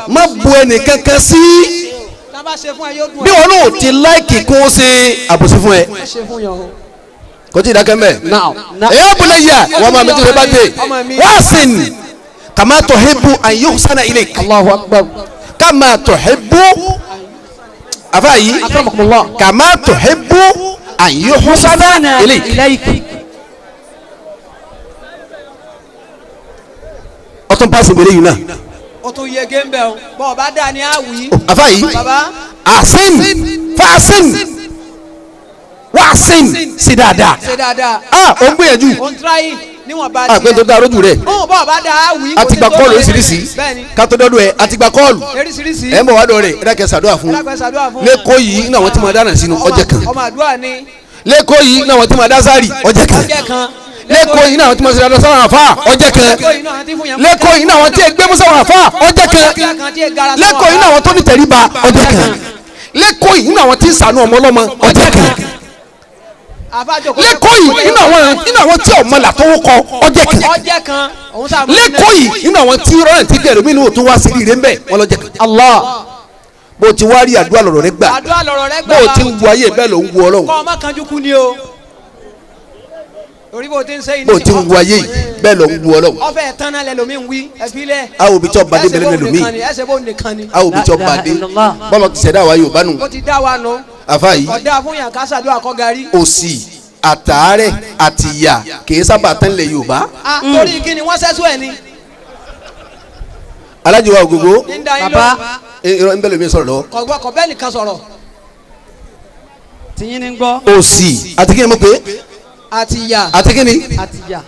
má bu ẹnì kankan sí. Bí wọn náà ti láìkì kún ó ṣe àbòsí fún ẹ. O. kò tí ì dákẹ́ mẹ́. Ẹ̀yà abúlé yà wọ́n máa mi tó ṣe bá dé. Wá sìn kàmá tọ̀hẹ́bù àyùsánà ilé kàmá tọ̀hẹ́bù àfa yìí. Kàmá tọ̀hẹ́bù àyùsánà ilé ọtún pàṣẹ ìbéèrè yìí náà. O tún yẹ géńbẹ o. Bọ́ ọ bá dà ní àwì. àfa yìí asin fasin wasin sí dáadáa. Ṣe dáadáa. ah ó ń gbìyànjú. O ń tíráyì níwọ̀n bá ah pé tó dá arójú rẹ. Ó bọ́ ọ bá dà àwì. àti gba kọ́ọ̀lù oríṣiríṣi. Kátó dọ́dọ̀ ẹ̀ àti gba kọ́ọ̀lù. Eríṣiríṣi. ẹ̀ ń bọ̀ wá dọ̀ rẹ̀ ẹ̀ dákẹ́ sàdúrà fún. Lẹ́kọ̀ọ́ yìí ní àwọn tí mo dáná sínú ọjẹ́ kan. ọmọ àdúrà ni. Lẹ́kọ̀ọ́ yìí ní àwọn tí mo dá sárì ọjẹ́ kan. Lẹ́kọ̀ọ́ ní àwọn tí mo ṣe dáná sáwọn àfa ọjẹ́ kan. Lẹ́kọ̀ọ́ ti ní àwọn tí ẹ gbé musa wọn àfa ọjẹ́ kan. Lẹ́kọ̀ọ́ ní àwọn tó ní tẹríba ọjẹ́ kan. Lẹ́kọ̀ọ́ ní àwọn tí ń ṣàánú ọmọ ọlọ́mọ ọjẹ́ kan. Lẹ́kọ̀ọ́. Yìí nínú àwọn nínú àwọn tí ọmọ làtọwọ́ kọ ọjẹ́ kan. Lẹ́kọ̀ọ́ yìí nínú àwọn tí rọ́ọ̀n ti gẹ̀rù mí ni òtún wá sí ire ńbẹ wọn lọ́jẹ́ kan. Allah. bó ti wá rí àdúrà lọ́rọ̀ rẹ gbà bó ti ń wo ayé bẹ́ẹ̀ ló ń wo ọlọ́run. Kọ́ ọmọ kanjú kú ni o. orí bó ti ń sẹ́yìn bó ti ń wo ayé yìí bẹ́ẹ̀ ló ń wo ọlọ́run ọfẹ tán náà lẹlòmí ń wí ẹfílẹ. àwọn òbí tí ọba dé bẹ̀rẹ̀ lẹ́nu mi ẹsẹ̀ bó nìkan ni. àwọn òbí tí ọba dé bọ́lọ̀ ti ṣẹ̀dá wa Yorùbá nù ó ti dá wa nù. àfa yìí ọ̀dà fún yàn ká ṣàdúrà kọ́ garí. òsì àtàárẹ̀ àti ìyà kì í sábà tán lẹ̀ Yorùbá a torí kí ni wọ́n sẹ́sù ẹ̀ ni. alájọ wa ògógó ní lọ. Bàbá. irọ́ ń bẹ́ẹ̀ lómi sọ̀rọ̀ lọ́wọ́ kọ̀gbọ́ kọ̀ bẹ́ẹ̀ nìkan sọ̀rọ̀. tìyín ni gbọ́. òsì àti kí ni mo pè é àti ìyà àti kíni àti ìyà.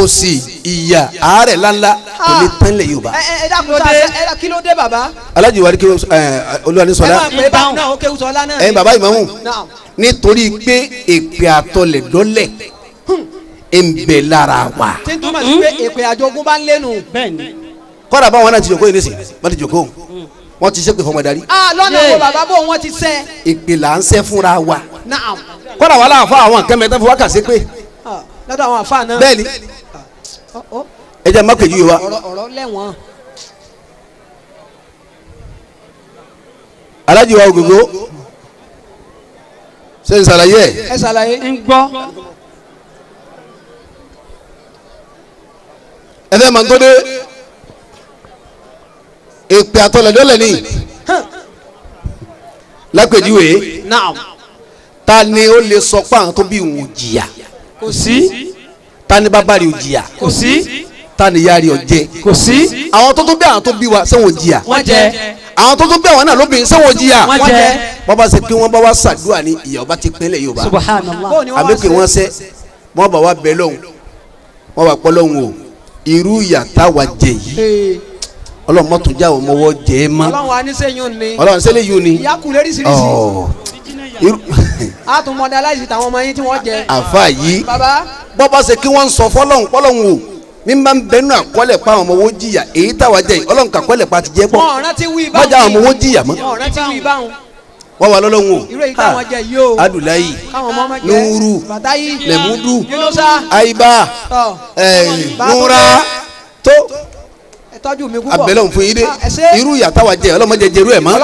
òsì ìyà àárẹ̀ ńláńlá kò lè tán lẹ̀ yorùbá. ẹ ẹ ẹ dákun sá ẹ ẹ kí ló dé bàbá. alájì wa ni kí ẹ olúwaní ẹ sọlá máa pè báwọn náà ó kéwù sọlá náà. ẹ̀yin bàbá Naam. nítorí pé èpè àtọlẹ̀ dọ́lẹ̀ ń bẹ lára wa. tí n túmọ̀ sí pé èpè àjogún bá ń lẹ́nu. kọ́dà báwọn náà ti jòkó yìí nísìnyí wọ́n ti jòkó wọ́n ti ṣépè fọmọ darí. a lọ́nà wo bàbá bó wọn ti sẹ́. èpè là ń sẹ́ fúnra wa. naam. kọ́dà wà láàfọ àwọn nǹkan mẹ́ta fún wa kà sí pé Ah, lọ́dọ̀ àwọn àfa náà. bẹ́ẹ̀ ni Ọ- ọ, ẹ jẹ́ mákèjú yìí wa. ọ̀rọ̀ lẹ́wọ̀n. alájì wa ògògó ṣe ń ṣàlàyé ẹ̀ ẹ ṣàlàyé. ń gbọ́ ẹ fẹ́ máa ń tó dé èpè àtọlẹ̀ dọ́lẹ̀ ni. Lápèjúwe ta ni ó lè sọ pé àwọn tó bí òun ò jìyà? Kò sí. Ta ni bàbá rẹ̀ ò jìyà? Kò sí. Ta ni ìyá rẹ̀ ò jẹ? Kò sí. Àwọn tó tó bí àwọn tó bí wa sẹ́wọ̀n jìyà? Wọ́n jẹ. Àwọn tó tó bí àwọn náà lóbìnrin sẹ́wọ̀n jìyà? Wọ́n jẹ. Wọ́n bá ṣe pé wọ́n bá wá ṣàdúrà ní ìyá ọba ti pínlẹ̀ Yorùbá. Subhanallah. Àbí pé wọ́n sẹ́ wọ́n bá wá bẹ lọ́hùn wọ́n bá pọ́ lọ́hùn o. Irú ìyà táwa jẹ yìí ọlọ́run mọ́tò já àwọn ọmọwọ́ jẹ ẹ́ mọ́. Ọlọ́run wa ní sẹ́yìn ni. ọlọ́run sẹ́lẹ̀ yìí ni? Ìyá kù léríṣiríṣi. ọ̀ irú a tún mọ̀dé aláìsí tàwọn ọmọ yín tí wọ́n jẹ. àfa yìí bàbá. bọ́ bá ṣe kí wọ́n ń sọ fọlọ́hún fọlọ́hún o mi máa ń bẹnu àkọọ́lẹ̀ pa àwọn ọmọ owó jìyà èyí táwa jẹ yìí ọlọ́run kàkọ́lẹ̀ pa ti jẹ́ pọ̀. Já àwọn ọmọ owó jìyà mọ́. Wọn wà lọ́lọ́hún o. Adùláyì. Nuru, lẹ́múdù àyíbá núra tó tọ́jú mi púpọ̀. abẹ́lẹ̀ òun fún yín dé. Ah, irú ìyà táwa jẹ ọlọ́mọdé jẹrú ẹ̀ mọ́.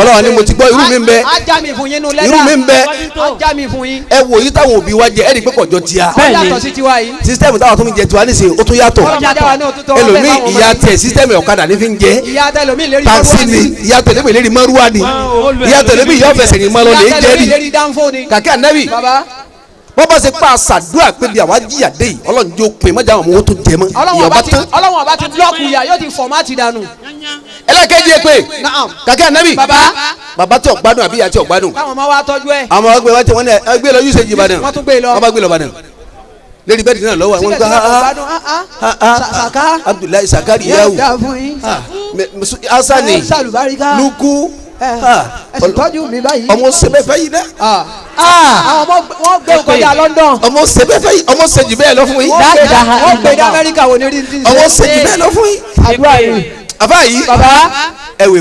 Ọlọ́run ni mo ti gbọ́ irú mi ń bẹ. Irú mi ń bẹ. Ẹ wò yí táwọn òbí wa jẹ ẹ rí i pé kọjọ ti a ó yàtọ̀ sí tiwa yìí. sísítẹ́ẹ̀mù táwọn tó ń jẹ tiwa nísìnyí ó tún yàtọ̀. Ẹlòmíì ìyá tẹ sísítẹ́ẹ̀mù ọ̀kadà ní fi ń jẹ. Taxi ni. ìyá tẹlẹmi lérí mọ́rúwá ni. Ìyá tẹlẹmi ìyá ọ̀fẹ̀sẹ̀ ni mọ́ lọ lè jẹ́ ni. kàkẹ́ ànábì baba wọ́n bá ṣe pa àṣàdúrà pé bí àwa jìyà dé yìí ọlọ́run yóò pè mọ́jà àwọn owó tó jẹ mọ́. Ọlọ́run ìyá ọba ọba ti tán. Ọlọ́run ọba ti blọọkù ìyá yóò ti fọ̀mátì dànù. ẹlẹ́kẹ́jì pé kàkẹ́ ànábì. Baba bàbá tí ọ̀gbádùn àbí ìyá tí ọ̀gbádùn káwọn ọmọ wa tọ́jú ẹ̀. àwọn ọgbẹ́ wa ti wọ́n ní ẹ gbé lọ usage Ìbàdàn. Wọ́n tún gbé lọ. wọ́n bá gbé lọ Ìbàdàn. Lérí bẹ́ẹ̀dì náà lọ́wọ́ àwọn gbá ah ah Saka. Abdullahi Sakari yahu. Asani Luku ẹ ah, ẹ sì tọ́jú mi báyìí. ọmọ sẹbẹfẹ yìí dẹ Ah. àwọn ọmọ wọn gbé kọjá London. ọmọ sẹbẹfẹ yìí ọmọ sẹjù bẹ́ẹ̀ lọ fún yín. Wọ́n gbé dá wọ́n gbé dá Amẹ́ríkà wò ní rí ní. ọmọ sẹjù bẹ́ẹ̀ lọ fún yín. Àdúrà yìí. àfa yìí ẹ wè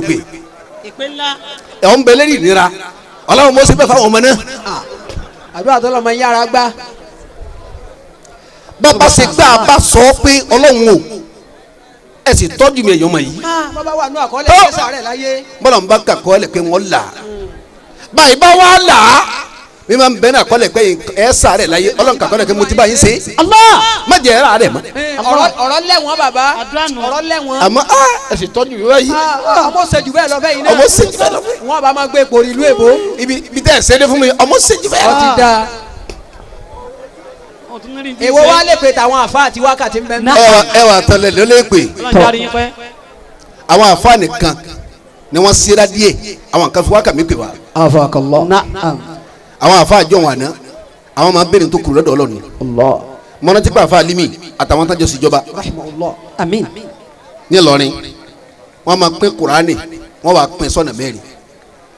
ńlá ẹ ń bẹ lérí ìnira. Ọlọ́run mọ sẹbẹ fáwọn ọmọ náà. Àdúrà tó lọ́mọ yára gbá. bàbá ṣe gbà bá sọ pé Ọlọ́run o ẹ sì tọ́jú mi ẹ̀yọ́ mọ̀ yìí Ah, bàbá wà nù àkọọ́lẹ̀ Tó. kẹsà rẹ̀ láyé. bọ́lá ń bá kàkọ́ ẹ̀ pé wọ́n là báyìí bá wà là mi máa ń bẹ́ náà kọ́lẹ̀ pé ẹ sàárẹ̀ láyé Ọlọ́run kàkọ́ ẹ̀ pé mo ti bá yín ṣe Allah má jẹ́ ẹ̀rọ rẹ̀ mọ́ Eh, ọ̀rọ̀ lẹ́wọ̀n bàbá ọ̀rọ̀ lẹ́wọ̀n. àmọ́ ẹ sì tọ́jú mi wáyé Ah, ah, ọmọ ṣèjú bẹ́ẹ̀ lọ fẹ́ yìí náà. ọmọ bẹ́ẹ̀ lọ fẹ́. wọn bá máa gbé ipò ìlú èbó. ibi ibi tẹ́ ẹ̀ sẹ́dẹ̀ fún mi ọmọ sẹ́jú bẹ́ẹ̀ ọ ti da. ọ̀tún ní rí ti èwo wá lè pe tàwọn àfa àti wákàtí ń bẹ mẹ́. ẹ wà ẹ wà tọ́lẹ̀ ló lè pè. Ọlọ́run àwọn àfáàní kan ni wọ́n sera díẹ̀. Àwọn kan fi wákà mí pè wá. Afakallah. àwọn àfáà jọ̀ wọn àná àwọn máa ń bèrè tó kù lọ́dọ̀ ọlọ́ni allah. Mọ́nà tí pé àfáà limi àtàwọn tájọ síjọba ní Ìlọrin wọ́n máa pín kuraani wọ́n wàá pín sọ́nà mẹ́rin.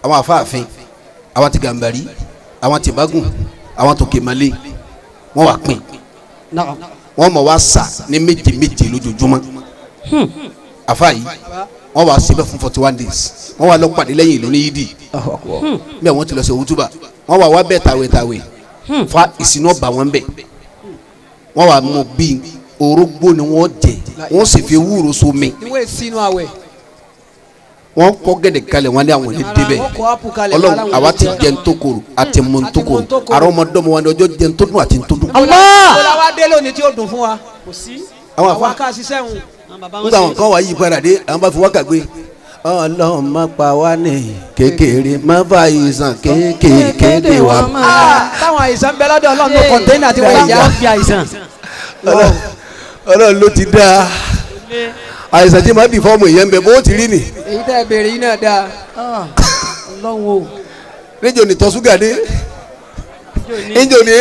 Àwọn àfáàfin àwọn ti gàmbàrí àwọn ti bágùn àwọn tó kémalé wọ́n wàá pín. Wọ́n mọ̀ wá sà ní méje méje lójoojúmọ́. Àfáà yìí wọ́n wàá síbẹ̀ fún forty one days. Wọ́n wàá lọ pàdé lẹ́yìn ìlú ní yídì. Bẹ́ẹ̀ wọ́n ti lọ sí owútúbà wọ́n wàá wá bẹ́ẹ̀ tàwé tàwé fa ìsìn náà bà wọ́n bẹ̀. Wọ́n wàá mú bíi orógbó ni wọ́n jẹ. Wọ́n sì fi ewúro somi ìwé sínú àwẹ̀. Wọ́n kọ́ gẹ̀dẹ̀ kalẹ̀ wọ́n ní àwọn ní débẹ̀. Ọlọ́run àwa ti jẹ ntokoro mu ntokoro mu ntokoro. àrọ ọmọdọ́mọ wa ni ọjọ́ jẹ ntodun àti ntodun. Allah kó la wá dé lónìí tí ó dùn fún wa. àwọn afa nígbà wọn kọ́ wa yí padà dé àwọn bá fi wákà gbé. ọlọ́run má pa wá ní kékeré má bá ìsàn kéékèèké wa. Ah, táwọn àìsàn bẹ lọ́dọ̀ ọlọ́run ló kọ̀ńténà tí wọ́n fi àìsàn. Ọlọ́run- ọlọ́run ló ti dáa àìsàn tí ma bí fọ́ọ̀mù ìyẹn ń bẹ bó ti rí ni. Èyí tẹ́ ẹ béèrè yìí náà dáa. ọlọ́run o. Rédíò ní tọ́súgà dé. Ìjọ ni.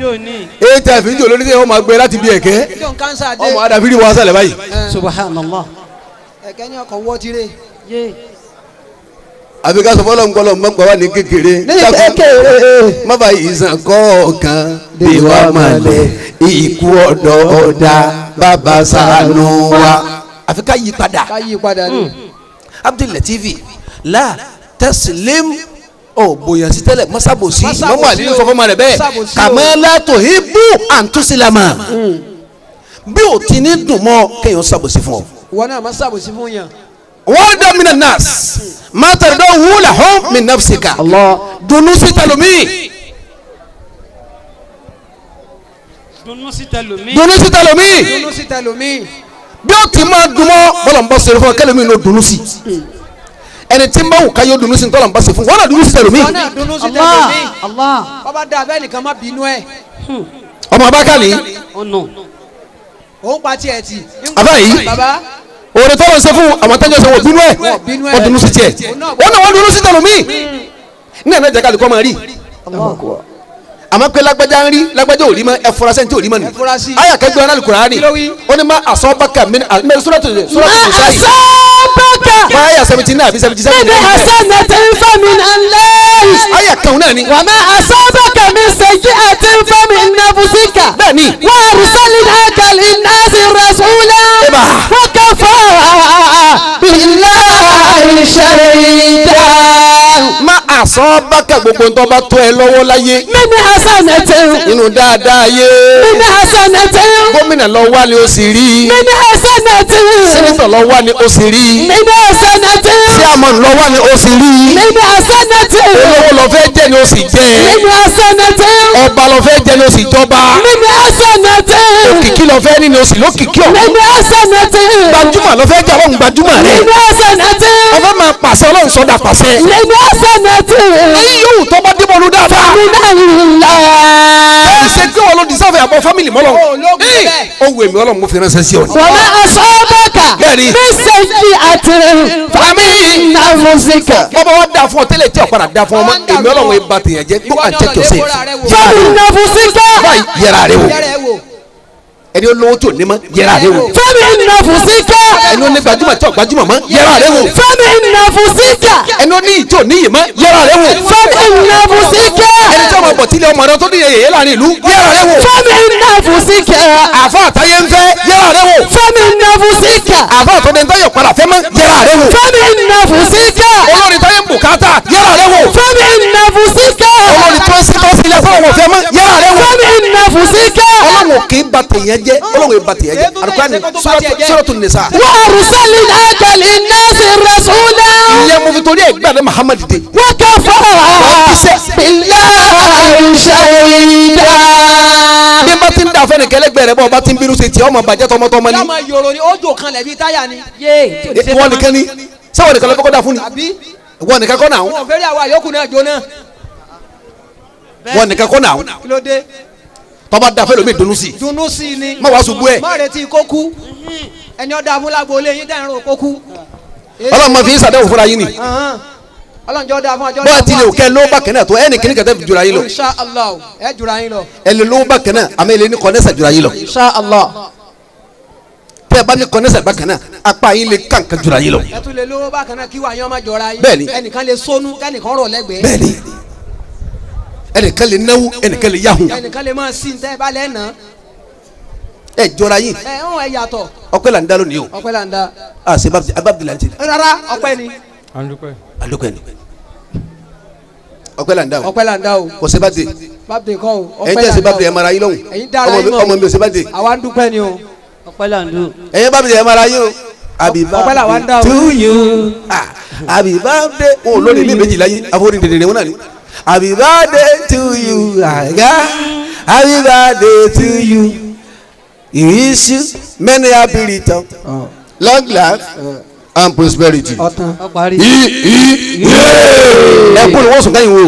Jóni èé tẹ àfi ìjọ lórí máa gbé láti bí ẹ̀kẹ́. Dé. Ọmọ adàfírí wọn sálẹ̀ báyìí. subhanallah. Ẹ̀kẹ́ ní ọkọ̀ wọ́ tirẹ̀ yé. Àfi ká sọ fọlọ́ ńkọlọ́ mọ́ pa wá ní kékeré. kékeré. Má bá ìsàn kọ̀ọ̀kan bí wàá malẹ̀ ikú ọ̀dọ́ ọ̀dà bàbá ṣàánú wa. Àfi ká yí padà. ká yí padà ní. Abdul Latifi la tẹsilim ọ bóyá sí tẹ́lẹ̀ masabosi Masabosi mọmọ àlè o. sọ fọmọ rẹ bẹ́ẹ̀. Kàmẹlẹ tó hibu àǹtúsílámà bí o ti ní dùn mọ́ kéèyàn sabosi fún ọ. ìwọ náà má sàbòsí fún yàn. wọ́n dá mi nas. Má tẹ̀lé dọ́ wúlà hó mi nafsika dunu sí talomi dunu sí tẹlomi dunu sí talomi dunu sí tẹlomi. Bí o ti máa dùn mọ́ bọ́lá ń bọ́ sẹ́rẹ̀ fún ọ kẹlẹ́mi ní o dunu sí. Ẹni tí ń bá wù ká yóò dunu sí tọ́lá ń bá sẹ́ fún. Wọn náà dunu sí allah bàbá dá abẹ́ nìkan má bínú ẹ̀. ọmọ abákàlì òun pa tiẹ̀ tì. Àbá yìí. bàbá. òòrè tọ́lọ̀ ń ṣe fún àwọn tẹ́jọ́ sọ wọ́n bínú ẹ̀. Wọ́n dunu sí tiẹ̀. Òun náà wọ́n náà wọ́n dunu sí talomi ní ẹ̀ náà jẹ́ kálukọ́ máa rí àmọ́ pé lágbájá ń rí lágbájá ò rí mọ́ ẹ fura sẹ́ni tí ò rí mọ́ ni. Àyà kẹgbẹ́ ọ̀nà Al-Qur'ani ó ní má asabaka min mẹ́rin sọ́dọ̀tò sọ́dọ̀tò nìsáyì asabaka. má àyà seventy nine àbí seventy seven min hasanatin famin Allah àyà kan náà ni. wa ma asabaka min sayyi'atin famin nafsika. Bẹ́ẹ̀ni wa arsalnaka linnasi rasula. Eba. wa kafa billahi shahida. Má asabaka gbogbo ntọ́ bá tó ẹ lọ́wọ́ láyé. Min hasanatin nínú dáadáa yé min hasanatin gómìnà lọ wá ni ó sì rí min hasanatin sẹ́nitọ̀ lọ wá ni ó sì rí min hasanatin síàmọ̀ lọ wá ni ó sì rí min hasanatin olówó lọ fẹ́ jẹ́ ni ó sì jẹ́ min hasanatin ọba lọ fẹ́ jẹ́ ni ó sì jọba min hasanatin òkìkí lọ fẹ́ ni ó sì lókìkí ọ̀hún min hasanatin gbajúmọ̀ lọ fẹ́ jẹ́ ọlọ́run gbajúmọ̀ rẹ̀ min hasanatin ọfẹ́ máa pàṣẹ ọlọ́run sọ́dà pàṣẹ min hasanatin èyí yóò bá débọ̀ ọdún dáadáa minallah ṣe tí wọn ló di sáfẹ̀ àbọ̀ fámìlì mọ́lọ́ Ó, bẹ́ẹ̀. wù èmi ọlọ́run mo fi ránṣẹ́ sí ọ wa ma asabaka Bẹ́ẹ̀ni. min sayyi'atin famin nafsika bọ́bá wa da fún ọ tẹ́lẹ̀ tí ọ̀padà da fún ọmọ èmi ọlọ́run ba tèèyàn jẹ́ kó à ń jẹ́ kí o sè famin nafsika báyìí yẹra rẹ wò. Ẹni olówó tí ò ní mọ́ yẹra rẹ wò. Famin nafsika ẹni ó ní gbajúmọ̀ tí ò gbajúmọ̀ mọ́ yẹra rẹ wò. Famin nafsika ẹni ó ní ìtí ò níyì mọ́ yẹra rẹ wò. Famin nafsika ẹni tí ọmọ bọ̀tílé ọmọ rẹ tó ní yẹyẹ láàárín ìlú yẹra rẹ wò. Famin nafsika àfa àtàyè ń fẹ́ yẹra rẹ wò. Famin nafsika àfa àtọ́dẹ ń tayọ̀ padà fẹ́ mọ́ yẹra rẹ wò. Famin nafsika olórin táyé tèèyàn jẹ́ ọlọ́run kì í ba tèèyàn jẹ́ Ètò alukóra ni ìṣẹ́gun tó bá tiẹ̀ jẹ́. sọ́rọ́tù nìsa. wa arsalnaka linnasi rasula ìyẹn mo fi torí ẹ̀ gbàdé Muhammad dé. wa kafa billahi shahida bí n bá ti ń da fẹ́ni kẹlẹ́gbẹ́ rẹ bọ́ ọba ti ń bínú sí ti ọmọ bàjẹ́ tọmọtọmọ ni. bí ṣe wọ́n nìkan ni sáwọn nìkan da fún ni. wọ́n nìkan kọ́ náà wọn wọ́n nìkan kọ́ náà. Tọ́ba da fẹ́ lómi dunu sí. dunu sí ni. má wàá ṣubú ẹ̀. má retí kó kú. ẹni ọ̀dà amúlágbó lé yín dẹ́rùn kó kú. ọlọ́run máa fi ń sàdéhùn fúnra yín ni. ọlọ́njọ́ da fún ọjọ́ bọ́ọ̀ ti lè kẹ́ ló bá kẹ́nà tó ẹnì kíní kẹ́tẹ́ jura yín lọ. insha allah ẹ jura yín lọ. ẹ lè lówó bá kẹ́nà àmọ́ ẹ lè ní kọ́nẹ́sà jura yín lọ. insha allah. tẹ́ bá ní kọ́nẹ́sà bá kẹ́nà apá yín lè kàǹkà jura yín lọ. ẹ tún lè lówó bákan náà kí wàá yán má jọra yín. Bẹ́ẹ̀ni. ẹnìkan lè sónú kẹ́nìkan rọ̀ lẹ́gbẹ̀ẹ́. bẹ́ẹ̀ni ẹnìkan lè náwó ẹnìkan lè yahun ẹnìkan lè máa sí tẹ́ ẹ bá lẹ́ nà. ẹ jọra yín. Ẹ ń ẹ yàtọ̀. Ọpẹ́ là ń dá lónìí o. Ọpẹ́ là ń da. a ṣe bá ababdulayi ti rárá ọpẹ́ ni. Alukọ ẹni ọpẹ́ là ń dá o. Ọpẹ́ là ń da o. kò ṣe bá de bábìlì kọ́ o. Ẹ̀yin là ṣe ń da bá de ẹ o. mara yín lọ́hùn ẹ̀yin dára yín mọ̀. ọmọ mi ò ṣe bá de àwa ń dúpẹ́ ni o. ọpẹ́ là ń dùn. ẹ̀yin bá mi de ẹ mara yín o. Ń dá o. to you. Ah happy birthday o lórí ilé méjìlá yín àforí dèdè wọn náà ni happy birthday to you àga happy birthday to you. We wish you many happy return. Long life and prosperity. ọ̀tàn. ọ parí. ẹ kó ni wọ́n sùn káyìn wo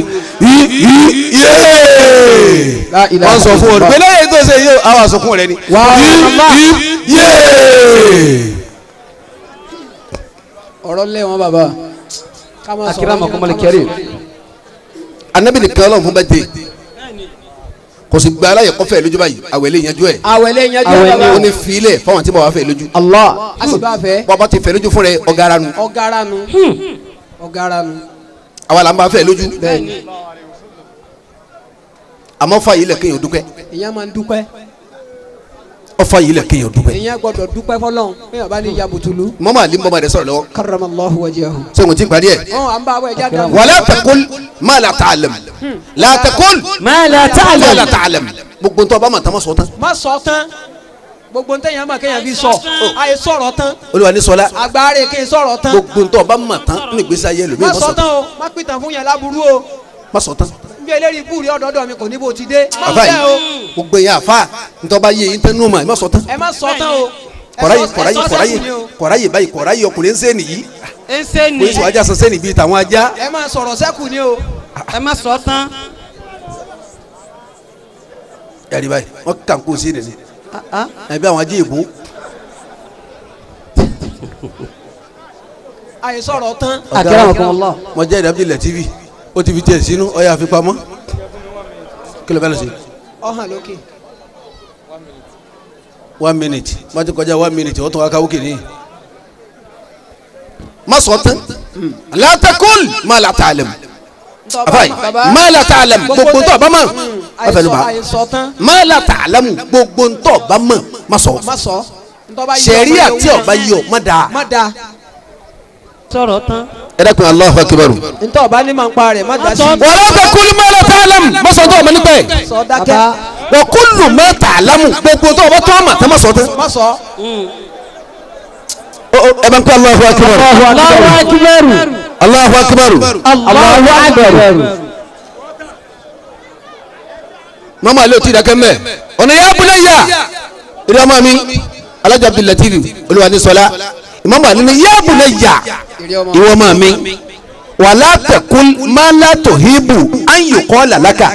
wọ́n sọ fún ọ pé lẹ́yìn tó ṣe yóò àwọn àsọkún rẹ ni. Ọ̀rọ̀ lé wọn bàbá. ká má sọ̀rọ̀ akérèmọ yín, kọmọlẹ ká má kẹrì. sọ̀rọ̀. Anabi nìkan ọlọ́run fún dé kò sì gba aláyẹ kọfẹ lójú báyìí. Àwẹ̀ lè yanjú ẹ̀. Àwẹ̀lẹ̀ yanjú Àwẹ̀lẹ̀. bàbá. ó ní filẹ̀ fáwọn tí mo wà fẹ́ lójú. Allah. A sì bá fẹ́. Bọ́ba ti fẹ́ lójú fún rẹ ọ̀gára nu. Ọ̀gára nu. Ọ̀gára nu. Àwa là ń bá fẹ́ lójú. Bẹ́ẹ̀ni. Àmọ́ fa yìí lẹ̀ kéèyàn dúpẹ́. Èèyàn máa ń dúpẹ́ ọfà yìí lẹ kéèyàn dúpẹ́. èèyàn gbọ́dọ̀ dúpẹ́ fọ́lọ́run bẹ́ẹ̀ bá ní yabutulu. mọmọ àlè mọmọ rẹ sọ̀rọ̀ lọ́wọ́. karamallahu wajahu. sẹ́gun tí n parí ẹ̀. wala taqul ma la ta'lam. la taqul. ma la ta'lam. Hmm. ma la ta'lam. gbogbo ntọ́ bá ma sọ tán. ma sọ tán gbogbo ntẹ yẹn ma kéèyàn fi sọ oh. àyè sọ̀rọ̀ tán. olùwà ní sọlá. agbára kì í tán. gbogbo ntọ́ bá tán ní ayé lómi. ma sọ tán o ma pìtàn fún yàrá burú o. ma sọ tán nbí eléyìí kúrì ọ̀dọ́dọ̀ mi kò ní bó ti dé. Àfa bẹ́ẹ̀ o. Yìí gbogbo yẹn àfa ntọ́ ọba yé yín tán nínú mà má sọ tán. Ẹ má sọ tán o. Ẹ kọ̀ráyè ẹ kọ̀ráyè kọ̀ráyè kọ̀ráyè báyìí kọ̀ráyè ọkùnrin ń sẹ́ni yìí ẹ ṣe ni oríṣi ajá sọ sẹ́ni bíi tàwọn ajá. Ẹ má sọ̀rọ̀ sẹ́kù ni o. Ẹ má sọ tán. Ẹ̀rí báyìí wọ́n kà ń kó sí ni. Ẹ̀bí àwọn ajé ìbò àyè sọ̀rọ̀ tán akramakumullah mo jẹ́ ìdábìlì lẹ̀ tv ó ti fi tiẹ̀ sínú ọ̀yà àfipamọ́ kí ló fẹ́ lọ sí ọ̀hàn lókè. One minute. Má ti kọjá one minute wọ́n tún wá káwó kìíní. má sọ tán. Taqul ma la ta'lam. Afayi ma la ta'lam gbogbo ntọ́ mọ̀. Má bá. àyè sọ tán. Ma la ta'lam gbogbo ntọ́ ọba mọ̀. Má sọ. Má sọ. Ntọ́ba yí sẹ̀rí ọmọ àti yòówù ọba yìí ọ má dáa. má da sọ̀rọ̀ tán ẹ dákun Allahu akbar. ntọ́ba ní máa ń pa rẹ̀ má da sí. Wala taqul ma la ta'lam. Má sọ tọ́ ọmọ nípa ẹ̀. Sọ dákẹ́. Wa kullu ma ta'lamu. Gbogbo ntọ́ ọba tó ọmọ tẹ́ má sọ tán. má sọ. Ẹ bá ń kọ́ Allahu akbar. Allahu akbar. Allahu akbar. Allahu akbar. Mama ale o ti ọmọ mi alájà Abdul Latif olúwa ní sọlá ìmọ̀mọ́ àlẹ́ ní ya bunayya ìwọ ọmọ mi wala taqul ma la tuhibu an yuqala laka.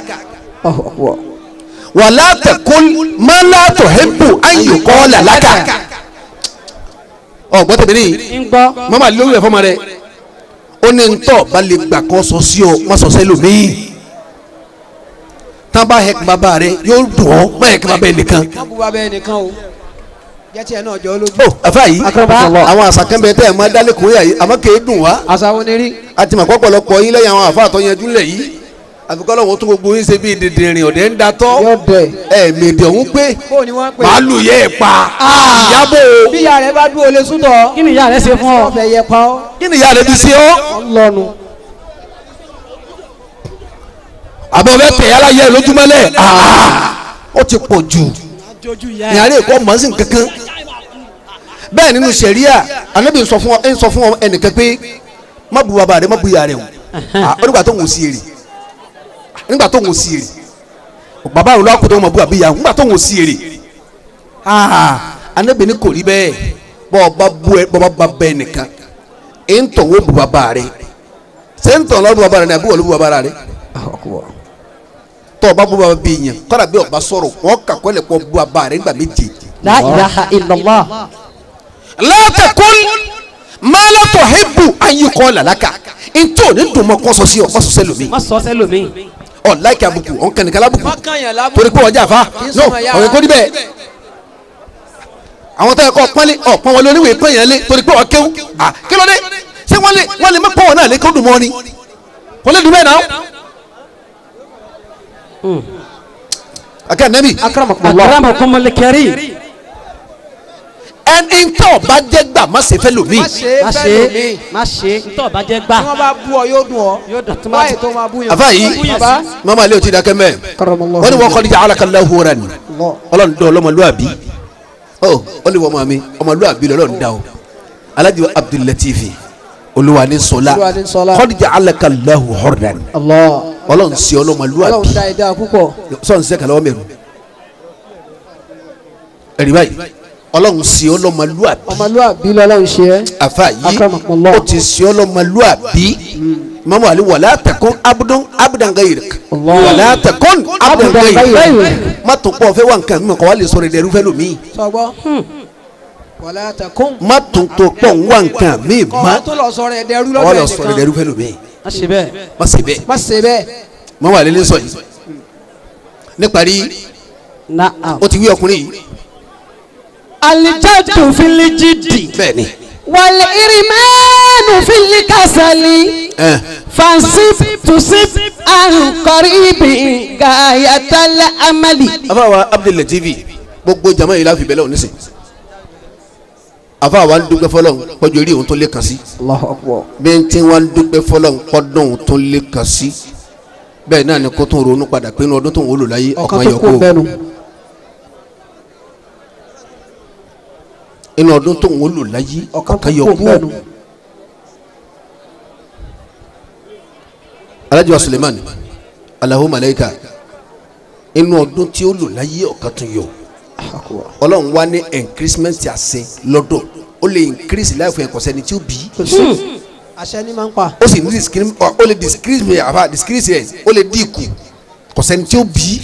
Wala taqul ma la tuhibu an yuqala laka. Ọ gbọ́dọ̀ bẹ́ẹ̀ ni. Gbọ́. Mama ale olùyẹ fọmọ rẹ. Ó ní ntọ́ balẹ̀ gbà kọ́ sọ sí ọ má sọ sẹ́lò míì tán bá hẹ́kì bàbá rẹ yóò dùn ọ́ má hẹ́kì bàbá yẹn nìkan má bu bàbá ẹnìkan o jẹ́ tiẹ̀ náà jọ lójú. Ó afa yìí. Àwọn àṣàkẹ́mbẹ tẹ́ ẹ̀ máa dálé kò yà yìí àmọ́ kèé dùn wá. Àṣà wo ni rí? Àti màkọ́ pọ̀lọpọ̀ yín lẹ́yìn àwọn àfa àtọ́yẹnjú lẹ̀ yìí. Àfikọ́ lọ́wọ́ tó gbogbo yín ṣe bíi dèdèrìn ọ̀dẹ́ ń yóò dẹ̀ ẹ̀ mèdè ọ̀hún pé. Màálù yẹ ẹ̀ pa. Ìyábò bí ìyá rẹ̀ bá dúró lé sútọ̀ kí ni ìyá rẹ ṣe fún ọ? Ọ̀fẹ́ yẹ pa ọ́. Kí ni ìyá rẹ fi ṣe ọ́? Ọlọ́nu àbọ̀ bẹ́ẹ̀ tẹ̀ yálà yẹ lójúmọ́lẹ̀. Ó ti pọ̀ jù ìyàrá èkó mọ̀ọ́sìn kankan. Bẹ́ẹ̀ nínú sẹ̀ríà anábì ń sọ fún ọ ń sọ fún ọ ẹnìkan pé má bu bàbá rẹ má bu ìyá rẹ o. Ah, nígbà tó ń wò sí èrè. Nígbà tó ń wò sí èrè. Bàbá rẹ lọ́kùnrin tó ń mọ̀ bu àbí ìyá nígbà tó ń wò sí èrè. Ah, anábì ní kò rí bẹ́ẹ̀. Bọ́ ọ bá bu ẹ bọ́ ọ bá bẹ́ẹ̀ nìkan ẹ̀ ń tọ̀ wọ́n bu bàbá rẹ. Ṣé ń tọ̀ lọ́ọ́ bu bàbá rẹ ní àbúrò ló bu bàbá rẹ tọ́ ọ bá bu bàbá bí yẹn kọ́dà bí ọba sọ̀rọ̀ wọ́n kà kọ́lẹ̀ pọ̀ bu bàbá rẹ nígbà méje. La ilaha illallah. La taqul ma la tuhibbu an yuqala laka. Ntọ́ ní dùnmọ́ kọ́ sọ sí ọ kọ́ sọ sẹ́lómi má sọ sẹ́lòmíì ọ láìka àbùkù ọ̀n kànìkan lábùkù. Torí pé ọjà fa no ọ̀rẹ́ kò rí bẹ́ẹ̀ àwọn tó yẹ kọ́ pọ́nlé ọ̀ pọ́n wọn lé oníwèé pọ́n yẹn lé torí pé wọ́n kéwú. À kí ló dé? Ṣé wọ́n lé wọ́n náà lé kó dùn mọ́ ni? Wọ́n lè dùn bẹ́ẹ̀ náà. Akẹ́ nẹ́bí akramakumul karim ẹni tó bá jẹ́ gbà má ṣe fẹ́ lómi má ṣe má fẹ́ ṣe lómi má ṣe. ntọ́ bá jẹ́ gbà. Tí wọ́n bá bú ọ yóò dùn ọ. Yóò dùn tó má báyìí tó máa bú yàn. Àfa yìí mama alẹ́ o ti dákẹ́ mẹ́ wọ́n ní wọ́n kọ́ níjà alákàlá hóra ni ọlọ́run dọ́ ọlọ́mọlúwàbí ọ ó lè wọ́n mọ́ mi ọmọlúwàbí lọ́lọ́run dá o. Olúwa ní sọlá Olúwa ní sọlá. kọ́díjà alákàlá hóra ni Allah ọlọ́run sí ọlọ́mọlúwàbí ọlọ́run dá ẹ̀dá púpọ̀. Sọ́n sẹ́ kàlọ́ mẹ́rin ẹ̀rí báyìí ọlọ́run sí ọlọ́mọlúwàbí ọmọlúwàbí lọ́lọ́run ṣe é afa yìí ó ti sí ọlọ́mọlúwàbí mamu ali wàlá tẹkun abudan abudan gayirik wàlá tẹkun abudan gayirik má tó pọ̀ fẹ́ wà nǹkan mímọ̀ kọ́ wa lè sọ̀rọ̀ ìdẹ̀rú fẹ́ lómi wàlá takùn má tó tó pọ̀ ń wà nǹkan mí kọ́ má ọ tó lọ sọ̀rọ̀ ẹ̀dẹ̀rú kọ́ wa lọ́dọ̀ lọ sọ̀rọ̀ ìdẹ̀rú fẹ́ lómi má ṣe bẹ́ẹ̀. Má ṣe bẹ́ẹ̀. Má ṣe bẹ́ẹ̀. Mamu ali lè sọ yìí. Níparí ó ti wí ọkùnrin yìí. Alijadu filijidi. bẹ́ẹ̀ ni wàlẹ̀ irimẹ́nu filikasali. fansip tusip ankọribi gayatala amali. abdulateef gbogbo jama yìí láfi bẹ́lẹ̀ onísìn afáwa ń dúpẹ́ fọlọ́n kọjú eré òun tó lé kan sí. Allahu akbar. bẹ́ẹ̀ tí wọ́n ń dúpẹ́ fọlọ́n kọ́dún òun tó lé kan sí. Bẹ́ẹ̀ náà ni kó ń ronú padà pé inú ọdún tó ń wọlò láyé ọ̀kan ọ̀kan tó yọ kó inú ọdún tó ń wọlò láyé ọ̀kan tó ọ̀kan yọ kó alhaji wa suleiman alahu malayika inú ọdún tí ó lò láyé ọ̀kan tó yọ ọlọ́run wá ní increasement àṣẹ lọ́dọ̀. Ó lè increase láìpẹ́ ẹ̀kọ́ sẹ́ni tí ó bí. Àṣẹ ni máa ń pa. ó sì ní discrim ó lè discrease rẹ̀ àbá discrease rẹ̀ ó lè dínkù. Kò sẹ́ni tí ó bí.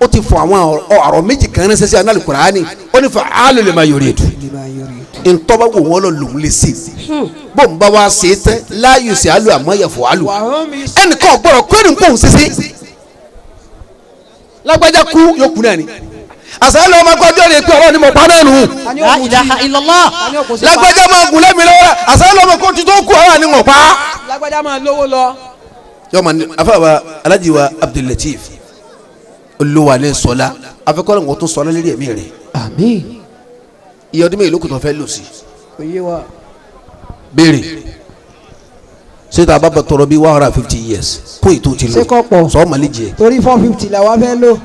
Ó ti fọ àwọn ọ̀rọ̀ méjì kan ránṣẹ́ sí anáàlú kùránì ó ní fọ àálò lè máa yọrí ètò ntọ́ba wò wọ́n lọ lòun lè sè bó ń bá wa ṣe é tẹ́ láàyò sí àlù àmọ́ yẹ̀fọ́ àlù ẹnìkan gbọ́dọ̀ kó ẹnì kóhùn ṣiṣẹ́ lágbájá kú yóò kú náà ni àṣà ló máa gbọ́dọ̀ rẹ̀ pé ọ̀rọ̀ ni mo pa náà nù la ilaha illallah. lágbájá máa gùn lẹ́mi lọ́wọ́ àṣà máa kó títọ́ kú ọ̀rọ̀ ni mo pa. lágbájá máa lówó lọ. yọ ma ní afáwa alájí wa alẹ́ sọlá afẹ́kọ́lẹ́ wọn tún sọlá lérí ẹ̀mí rẹ̀ àmín. iye ọdún mẹ́rin lókùtàn fẹ́ lò sí òye wa. béèrè ṣé tá a bá bá tọrọ bí one hundred and fifty years kó ètò ti lò Ṣé kò pọ̀? sọ ma lè jẹ torí four fifty la wa fẹ́ lò.